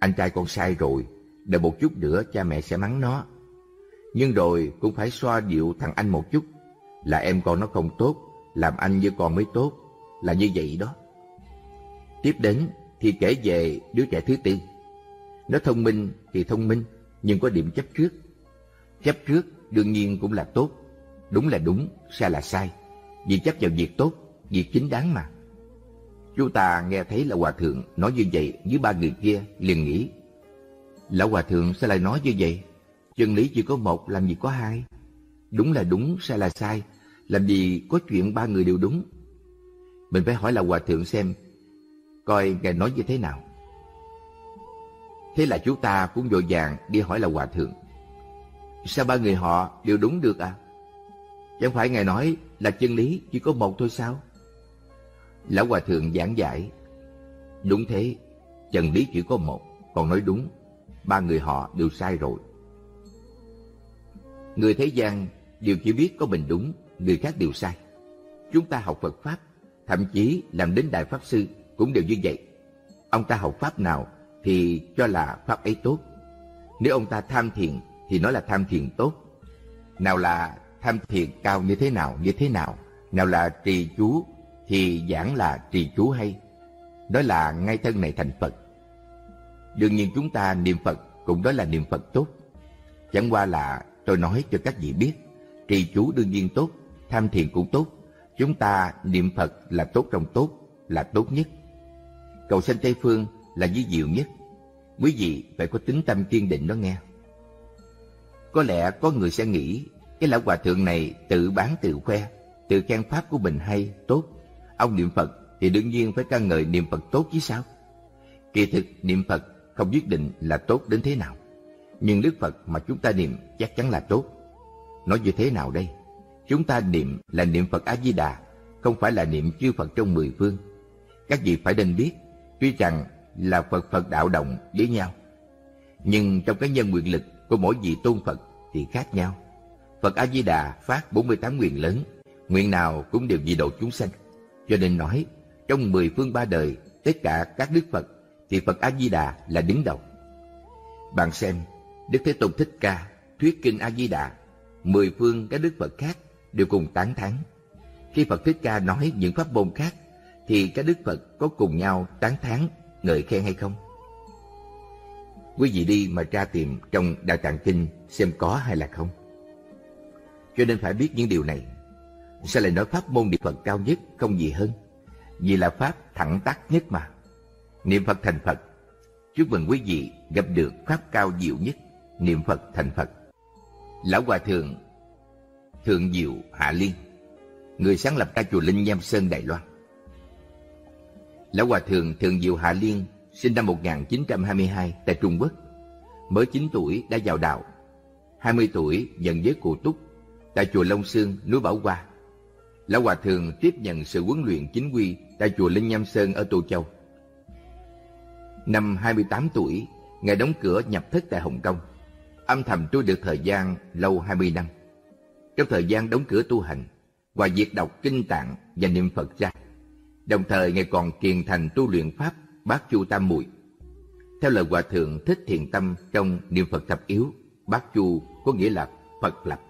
anh trai con sai rồi, đợi một chút nữa cha mẹ sẽ mắng nó. Nhưng rồi cũng phải xoa dịu thằng anh một chút. Là em con nó không tốt làm anh với con mới tốt, là như vậy đó. Tiếp đến thì kể về đứa trẻ thứ tư. Nó thông minh thì thông minh, nhưng có điểm chấp trước. Chấp trước đương nhiên cũng là tốt, đúng là đúng, sai là sai. Vì chấp vào việc tốt, việc chính đáng mà. Chú ta nghe thấy là hòa thượng nói như vậy với ba người kia liền nghĩ, lão hòa thượng sẽ lại nói như vậy? Chân lý chỉ có một, làm gì có hai? Đúng là đúng, sai là sai làm gì có chuyện ba người đều đúng? Mình phải hỏi là hòa thượng xem, coi ngài nói như thế nào. Thế là chú ta cũng vội vàng đi hỏi là hòa thượng, sao ba người họ đều đúng được à chẳng phải ngài nói là chân lý chỉ có một thôi sao? Lão hòa thượng giảng giải, đúng thế, chân lý chỉ có một, còn nói đúng, ba người họ đều sai rồi. Người thế gian đều chỉ biết có mình đúng người khác đều sai. Chúng ta học phật pháp, thậm chí làm đến đại pháp sư cũng đều như vậy. Ông ta học pháp nào thì cho là pháp ấy tốt. Nếu ông ta tham thiền thì nói là tham thiền tốt. Nào là tham thiền cao như thế nào, như thế nào. Nào là trì chú thì giảng là trì chú hay. Đó là ngay thân này thành phật. Đương nhiên chúng ta niệm phật cũng đó là niệm phật tốt. Chẳng qua là tôi nói cho các vị biết, trì chú đương nhiên tốt tham thiền cũng tốt. Chúng ta niệm phật là tốt trong tốt, là tốt nhất. Cầu sanh tây phương là dí diệu nhất. Quý vị phải có tính tâm kiên định đó nghe. Có lẽ có người sẽ nghĩ, cái lão hòa thượng này tự bán tự khoe, tự khen pháp của mình hay, tốt. Ông niệm phật thì đương nhiên phải ca ngợi niệm phật tốt chứ sao? Kỳ thực, niệm phật không quyết định là tốt đến thế nào. Nhưng đức phật mà chúng ta niệm chắc chắn là tốt. Nói như thế nào đây? Chúng ta niệm là niệm phật a di đà không phải là niệm chư phật trong mười phương. Các vị phải nên biết, tuy rằng là phật phật đạo đồng với nhau, nhưng trong cái nhân nguyện lực của mỗi vị tôn phật thì khác nhau. Phật a di đà phát 48 nguyện lớn, nguyện nào cũng đều vì độ chúng sanh. Cho nên nói, trong mười phương ba đời, tất cả các đức phật thì phật a di đà là đứng đầu. Bạn xem, đức thế tôn thích ca thuyết kinh a di đà mười phương các đức phật khác đều cùng tán thán. Khi phật thích ca nói những pháp môn khác, thì các đức phật có cùng nhau tán thán ngợi khen hay không? Quý vị đi mà tra tìm trong đại tạng kinh xem có hay là không. Cho nên phải biết những điều này. Sao lại nói pháp môn niệm phật cao nhất không gì hơn? Vì là pháp thẳng tắc nhất mà. Niệm phật thành phật. Chúc mừng quý vị gặp được pháp cao diệu nhất, niệm phật thành phật. Lão hòa thượng thượng diệu hạ liên người sáng lập ra chùa linh nham sơn đài loan lão hòa thượng thượng diệu hạ liên sinh năm 1922 tại Trung Quốc. Mới 9 tuổi đã vào đạo, 20 tuổi nhận giới cụ túc tại chùa Long Sương, núi Bảo Hoa. Lão Hòa Thượng tiếp nhận sự huấn luyện chính quy tại chùa Linh Nham Sơn ở Tô Châu. Năm 28 tuổi, Ngài đóng cửa nhập thất tại Hồng Kông, âm thầm tu được thời gian lâu 20 năm. Trong thời gian đóng cửa tu hành, ngoài việc đọc kinh tạng và niệm Phật ra, đồng thời Ngài còn kiền thành tu luyện Pháp Bát Chu Tam Muội. Theo lời Hòa Thượng Thích Thiền Tâm trong Niệm Phật Thập Yếu, Bát Chu có nghĩa là Phật lập.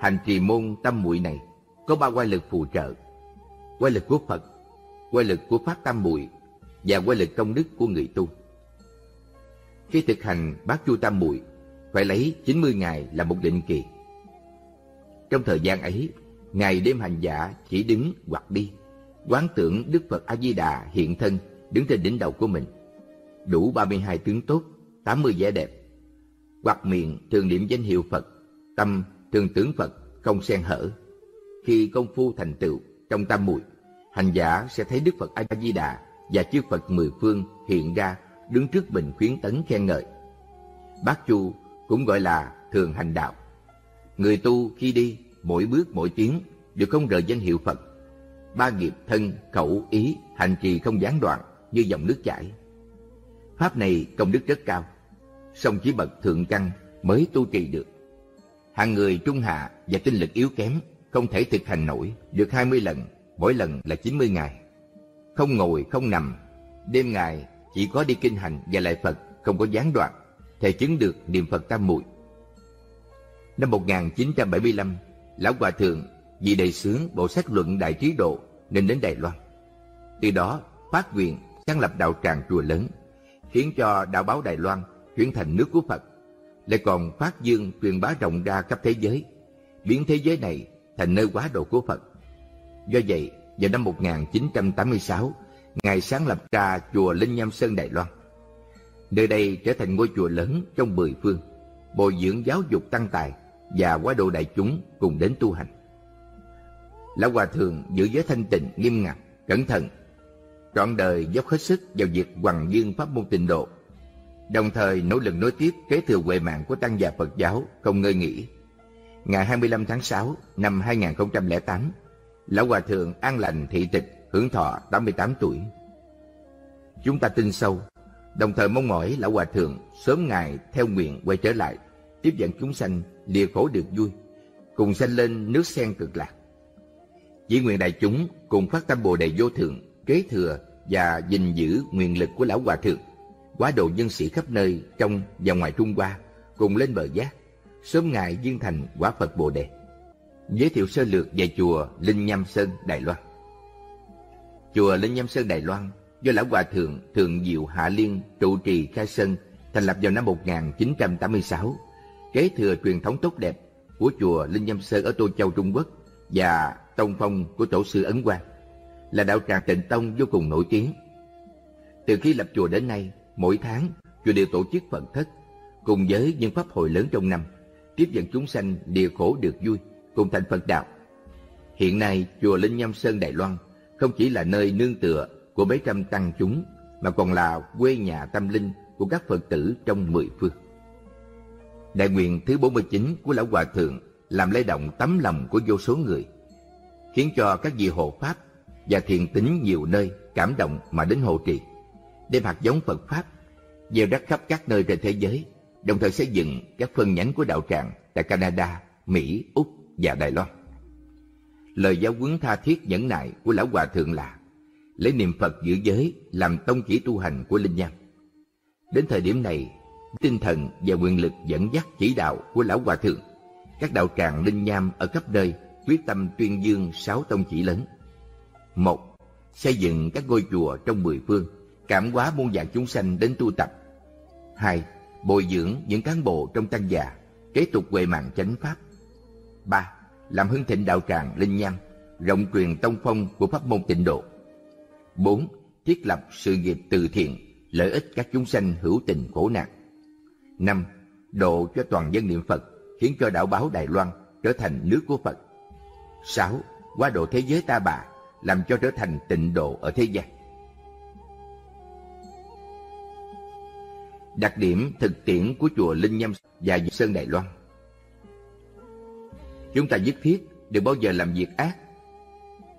Hành trì môn Tâm Muội này có ba quay lực phù trợ. Quay lực của Phật, quay lực của Pháp Tam Muội và quay lực công đức của người tu. Khi thực hành Bát Chu Tam Muội phải lấy 90 ngày là một định kỳ. Trong thời gian ấy, ngày đêm hành giả chỉ đứng hoặc đi, quán tưởng Đức Phật A Di Đà hiện thân đứng trên đỉnh đầu của mình. Đủ 32 tướng tốt, 80 vẻ đẹp. Hoặc miệng thường niệm danh hiệu Phật, tâm thường tưởng Phật không xen hở. Khi công phu thành tựu trong tam muội, hành giả sẽ thấy Đức Phật A Di Đà và chư Phật mười phương hiện ra đứng trước mình khuyến tấn khen ngợi. Bát Chu cũng gọi là thường hành đạo. Người tu khi đi, mỗi bước mỗi tiếng đều không rời danh hiệu Phật. Ba nghiệp thân, khẩu, ý, hành trì không gián đoạn như dòng nước chảy. Pháp này công đức rất cao, song chỉ bậc thượng căn mới tu trì được. Hàng người trung hạ và tinh lực yếu kém không thể thực hành nổi được 20 lần, mỗi lần là 90 ngày. Không ngồi, không nằm, đêm ngày chỉ có đi kinh hành và lại Phật không có gián đoạn, thể chứng được niệm Phật tam muội. Năm 1975, Lão Hòa Thượng vì đề xướng bộ sách luận Đại Trí Độ nên đến Đài Loan. Từ đó phát nguyện sáng lập đạo tràng chùa lớn, khiến cho đạo báo Đài Loan chuyển thành nước của Phật, lại còn phát dương truyền bá rộng ra khắp thế giới, biến thế giới này thành nơi quá độ của Phật. Do vậy, vào năm 1986, Ngài sáng lập ra chùa Linh Nham Sơn Đài Loan. Nơi đây trở thành ngôi chùa lớn trong mười phương, bồi dưỡng giáo dục tăng tài và quá độ đại chúng cùng đến tu hành. Lão Hòa Thượng giữ giới thanh tịnh nghiêm ngặt, cẩn thận, trọn đời dốc hết sức vào việc hoàng dương pháp môn tịnh độ, đồng thời nỗ lực nối tiếp kế thừa huệ mạng của tăng già Phật giáo không ngơi nghỉ. Ngày 25 tháng 6 năm 2008, Lão Hòa Thượng an lành thị tịch hưởng thọ 88 tuổi. Chúng ta tin sâu, đồng thời mong mỏi Lão Hòa Thượng sớm ngày theo nguyện quay trở lại, tiếp dẫn chúng sanh địa khổ được vui, cùng sanh lên nước sen cực lạc. Chỉ nguyện đại chúng cùng phát tâm Bồ đề vô thượng, kế thừa và gìn giữ nguyện lực của lão hòa thượng, quá độ nhân sĩ khắp nơi trong và ngoài Trung Hoa cùng lên bờ giác, sớm ngày viên thành quả Phật Bồ đề. Giới thiệu sơ lược về chùa Linh Nham Sơn Đài Loan. Chùa Linh Nham Sơn Đài Loan do lão hòa thượng Thượng Diệu Hạ Liên trụ trì khai sơn thành lập vào năm 1986 kế thừa truyền thống tốt đẹp của chùa Linh Nhâm Sơn ở Tô Châu Trung Quốc và tông phong của tổ sư Ấn Quang, là đạo tràng tịnh tông vô cùng nổi tiếng. Từ khi lập chùa đến nay, mỗi tháng chùa đều tổ chức phận thất cùng với những pháp hội lớn trong năm, tiếp dẫn chúng sanh địa khổ được vui, cùng thành Phật đạo. Hiện nay, chùa Linh Nhâm Sơn Đài Loan không chỉ là nơi nương tựa của mấy trăm tăng chúng, mà còn là quê nhà tâm linh của các Phật tử trong mười phương. Đại nguyện thứ 49 của Lão Hòa Thượng làm lay động tấm lòng của vô số người, khiến cho các vị hộ Pháp và thiền tính nhiều nơi cảm động mà đến hộ trì, đem hạt giống Phật Pháp, gieo rắc khắp các nơi trên thế giới, đồng thời xây dựng các phân nhánh của đạo tràng tại Canada, Mỹ, Úc và Đài Loan. Lời giáo huấn tha thiết nhẫn nại của Lão Hòa Thượng là lấy niệm Phật giữ giới làm tông chỉ tu hành của Linh Nham. Đến thời điểm này, tinh thần và quyền lực dẫn dắt chỉ đạo của lão hòa thượng. Các đạo tràng linh nham ở khắp nơi quyết tâm tuyên dương sáu tông chỉ lớn. Một, xây dựng các ngôi chùa trong mười phương, cảm hóa muôn dạng chúng sanh đến tu tập. Hai, bồi dưỡng những cán bộ trong tăng già, kế tục huệ mạng chánh pháp. Ba, làm hưng thịnh đạo tràng linh nham, rộng truyền tông phong của pháp môn tịnh độ. Bốn, thiết lập sự nghiệp từ thiện, lợi ích các chúng sanh hữu tình khổ nạn năm Độ cho toàn dân niệm Phật, khiến cho đảo báo Đài Loan trở thành nước của Phật. sáu Qua độ thế giới ta bà, làm cho trở thành tịnh độ ở thế gian. Đặc điểm thực tiễn của chùa Linh Nhâm và Sơn Đài Loan Chúng ta nhất thiết đừng bao giờ làm việc ác.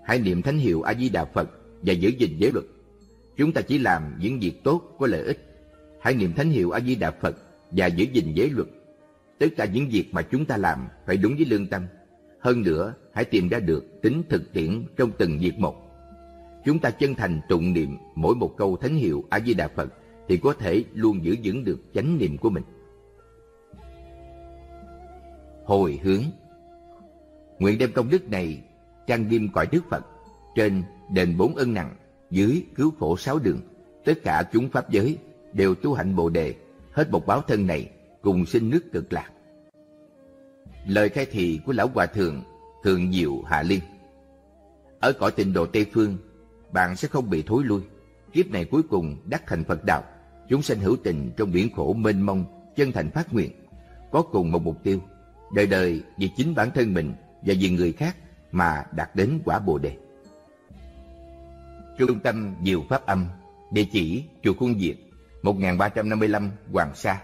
Hãy niệm thánh hiệu A-di-đà Phật và giữ gìn giới luật. Chúng ta chỉ làm những việc tốt có lợi ích. Hãy niệm thánh hiệu A-di-đà Phật và giữ gìn giới luật. Tất cả những việc mà chúng ta làm phải đúng với lương tâm. Hơn nữa, hãy tìm ra được tính thực tiễn trong từng việc một. Chúng ta chân thành tụng niệm mỗi một câu thánh hiệu A Di Đà Phật thì có thể luôn giữ vững được chánh niệm của mình. Hồi hướng Nguyện đem công đức này trang nghiêm cõi Đức Phật, trên đền bốn ân nặng, dưới cứu khổ sáu đường, tất cả chúng pháp giới đều tu hạnh Bồ đề hết một báo thân này cùng sinh nước cực lạc. Lời khai thị của Lão Hòa Thượng thượng diệu hạ liên. Ở cõi tịnh độ Tây Phương, bạn sẽ không bị thối lui. Kiếp này cuối cùng đắc thành Phật đạo, chúng sanh hữu tình trong biển khổ mênh mông, chân thành phát nguyện, có cùng một mục tiêu, đời đời vì chính bản thân mình và vì người khác mà đạt đến quả Bồ đề. Trung tâm Diệu Pháp Âm, địa chỉ Chùa Khuôn Diệt, 1355 Hoàng Sa.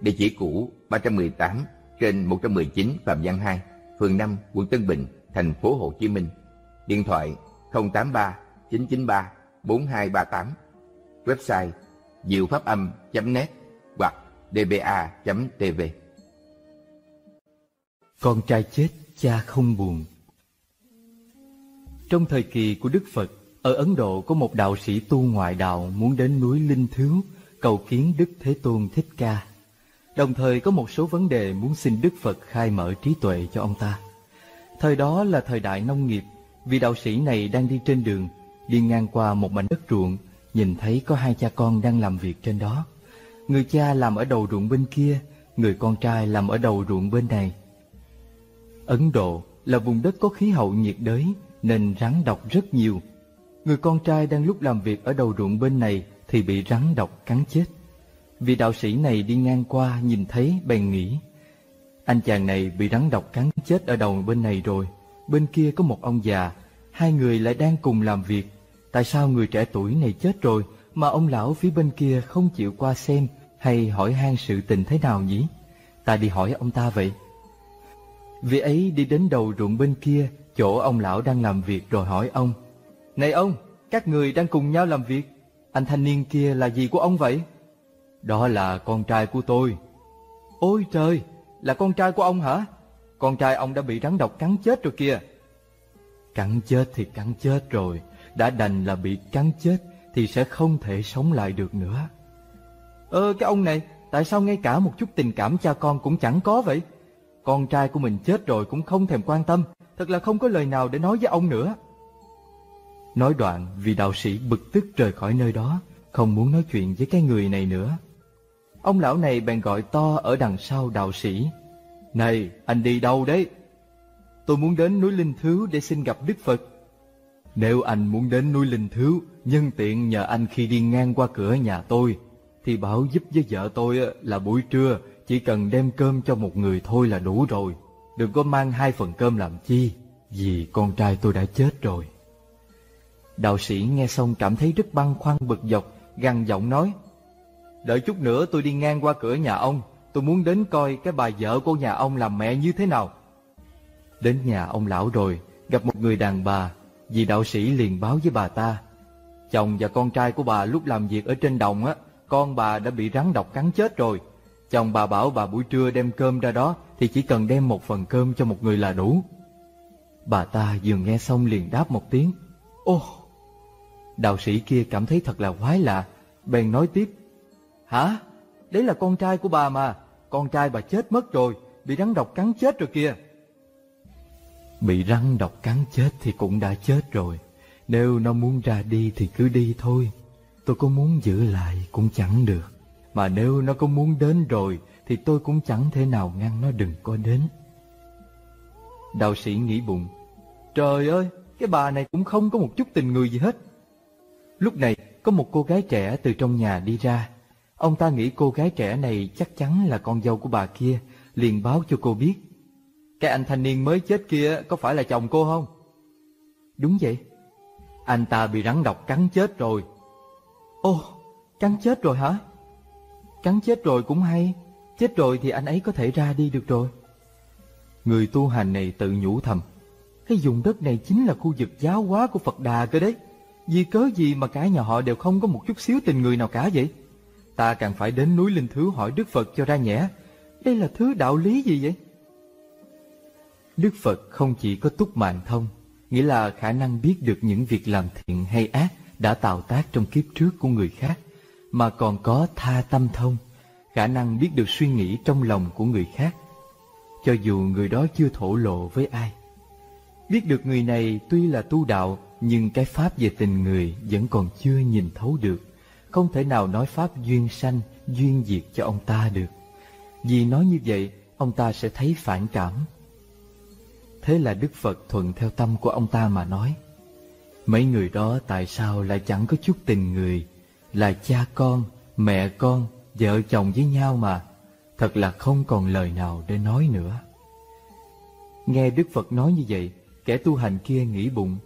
Địa chỉ cũ 318 trên 119 Phạm Văn 2, phường 5, quận Tân Bình, thành phố Hồ Chí Minh. Điện thoại 083 993 4238. Website diệu pháp âm.net hoặc dba.tv. Con trai chết, cha không buồn. Trong thời kỳ của Đức Phật, ở Ấn Độ có một đạo sĩ tu ngoại đạo muốn đến núi Linh Thiếu cầu kiến Đức Thế Tôn Thích Ca. Đồng thời có một số vấn đề muốn xin Đức Phật khai mở trí tuệ cho ông ta. Thời đó là thời đại nông nghiệp, vị đạo sĩ này đang đi trên đường, đi ngang qua một mảnh đất ruộng, nhìn thấy có hai cha con đang làm việc trên đó. Người cha làm ở đầu ruộng bên kia, người con trai làm ở đầu ruộng bên này. Ấn Độ là vùng đất có khí hậu nhiệt đới nên rắn độc rất nhiều. Người con trai đang lúc làm việc ở đầu ruộng bên này thì bị rắn độc cắn chết. Vị đạo sĩ này đi ngang qua nhìn thấy, bèn nghĩ, Anh chàng này bị rắn độc cắn chết ở đầu bên này rồi. Bên kia có một ông già, Hai người lại đang cùng làm việc. Tại sao người trẻ tuổi này chết rồi Mà ông lão phía bên kia không chịu qua xem Hay hỏi han sự tình thế nào nhỉ? Ta đi hỏi ông ta vậy. Vị ấy đi đến đầu ruộng bên kia, Chỗ ông lão đang làm việc rồi hỏi ông này ông, các người đang cùng nhau làm việc Anh thanh niên kia là gì của ông vậy? Đó là con trai của tôi. Ôi trời, là con trai của ông hả? Con trai ông đã bị rắn độc cắn chết rồi kìa. Cắn chết thì cắn chết rồi, đã đành là bị cắn chết thì sẽ không thể sống lại được nữa. Ơ cái ông này, tại sao ngay cả một chút tình cảm cha con cũng chẳng có vậy? Con trai của mình chết rồi cũng không thèm quan tâm, thật là không có lời nào để nói với ông nữa. Nói đoạn, vì đạo sĩ bực tức rời khỏi nơi đó, không muốn nói chuyện với cái người này nữa. Ông lão này bèn gọi to ở đằng sau đạo sĩ. Này, anh đi đâu đấy? Tôi muốn đến núi Linh Thứ để xin gặp Đức Phật. Nếu anh muốn đến núi Linh Thứ, nhân tiện nhờ anh khi đi ngang qua cửa nhà tôi, thì bảo giúp với vợ tôi là buổi trưa chỉ cần đem cơm cho một người thôi là đủ rồi. Đừng có mang hai phần cơm làm chi, vì con trai tôi đã chết rồi. Đạo sĩ nghe xong cảm thấy rất băn khoăn bực dọc, gằn giọng nói. Đợi chút nữa tôi đi ngang qua cửa nhà ông, tôi muốn đến coi cái bà vợ của nhà ông làm mẹ như thế nào. Đến nhà ông lão rồi, gặp một người đàn bà, vì đạo sĩ liền báo với bà ta. Chồng và con trai của bà lúc làm việc ở trên đồng á, con bà đã bị rắn độc cắn chết rồi. Chồng bà bảo bà buổi trưa đem cơm ra đó thì chỉ cần đem một phần cơm cho một người là đủ. Bà ta vừa nghe xong liền đáp một tiếng. Ô! Đạo sĩ kia cảm thấy thật là quái lạ, bèn nói tiếp. Hả? Đấy là con trai của bà mà. Con trai bà chết mất rồi, bị rắn độc cắn chết rồi kìa. Bị rắn độc cắn chết thì cũng đã chết rồi. Nếu nó muốn ra đi thì cứ đi thôi. Tôi có muốn giữ lại cũng chẳng được. Mà nếu nó có muốn đến rồi thì tôi cũng chẳng thể nào ngăn nó đừng có đến. Đạo sĩ nghĩ bụng. Trời ơi, cái bà này cũng không có một chút tình người gì hết. Lúc này, có một cô gái trẻ từ trong nhà đi ra. Ông ta nghĩ cô gái trẻ này chắc chắn là con dâu của bà kia, liền báo cho cô biết. Cái anh thanh niên mới chết kia có phải là chồng cô không? Đúng vậy. Anh ta bị rắn độc cắn chết rồi. Ô, cắn chết rồi hả? Cắn chết rồi cũng hay. Chết rồi thì anh ấy có thể ra đi được rồi. Người tu hành này tự nhủ thầm. Cái vùng đất này chính là khu vực giáo hóa của Phật Đà cơ đấy. Vì cớ gì mà cả nhà họ đều không có một chút xíu tình người nào cả vậy? Ta càng phải đến núi Linh Thứ hỏi Đức Phật cho ra nhẽ. Đây là thứ đạo lý gì vậy? Đức Phật không chỉ có túc mạng thông, nghĩa là khả năng biết được những việc làm thiện hay ác đã tạo tác trong kiếp trước của người khác, mà còn có tha tâm thông, khả năng biết được suy nghĩ trong lòng của người khác, cho dù người đó chưa thổ lộ với ai. Biết được người này tuy là tu đạo, nhưng cái pháp về tình người vẫn còn chưa nhìn thấu được, không thể nào nói pháp duyên sanh, duyên diệt cho ông ta được. Vì nói như vậy, ông ta sẽ thấy phản cảm. Thế là Đức Phật thuận theo tâm của ông ta mà nói Mấy người đó tại sao lại chẳng có chút tình người Là cha con, mẹ con, vợ chồng với nhau mà Thật là không còn lời nào để nói nữa Nghe Đức Phật nói như vậy Kẻ tu hành kia nghĩ bụng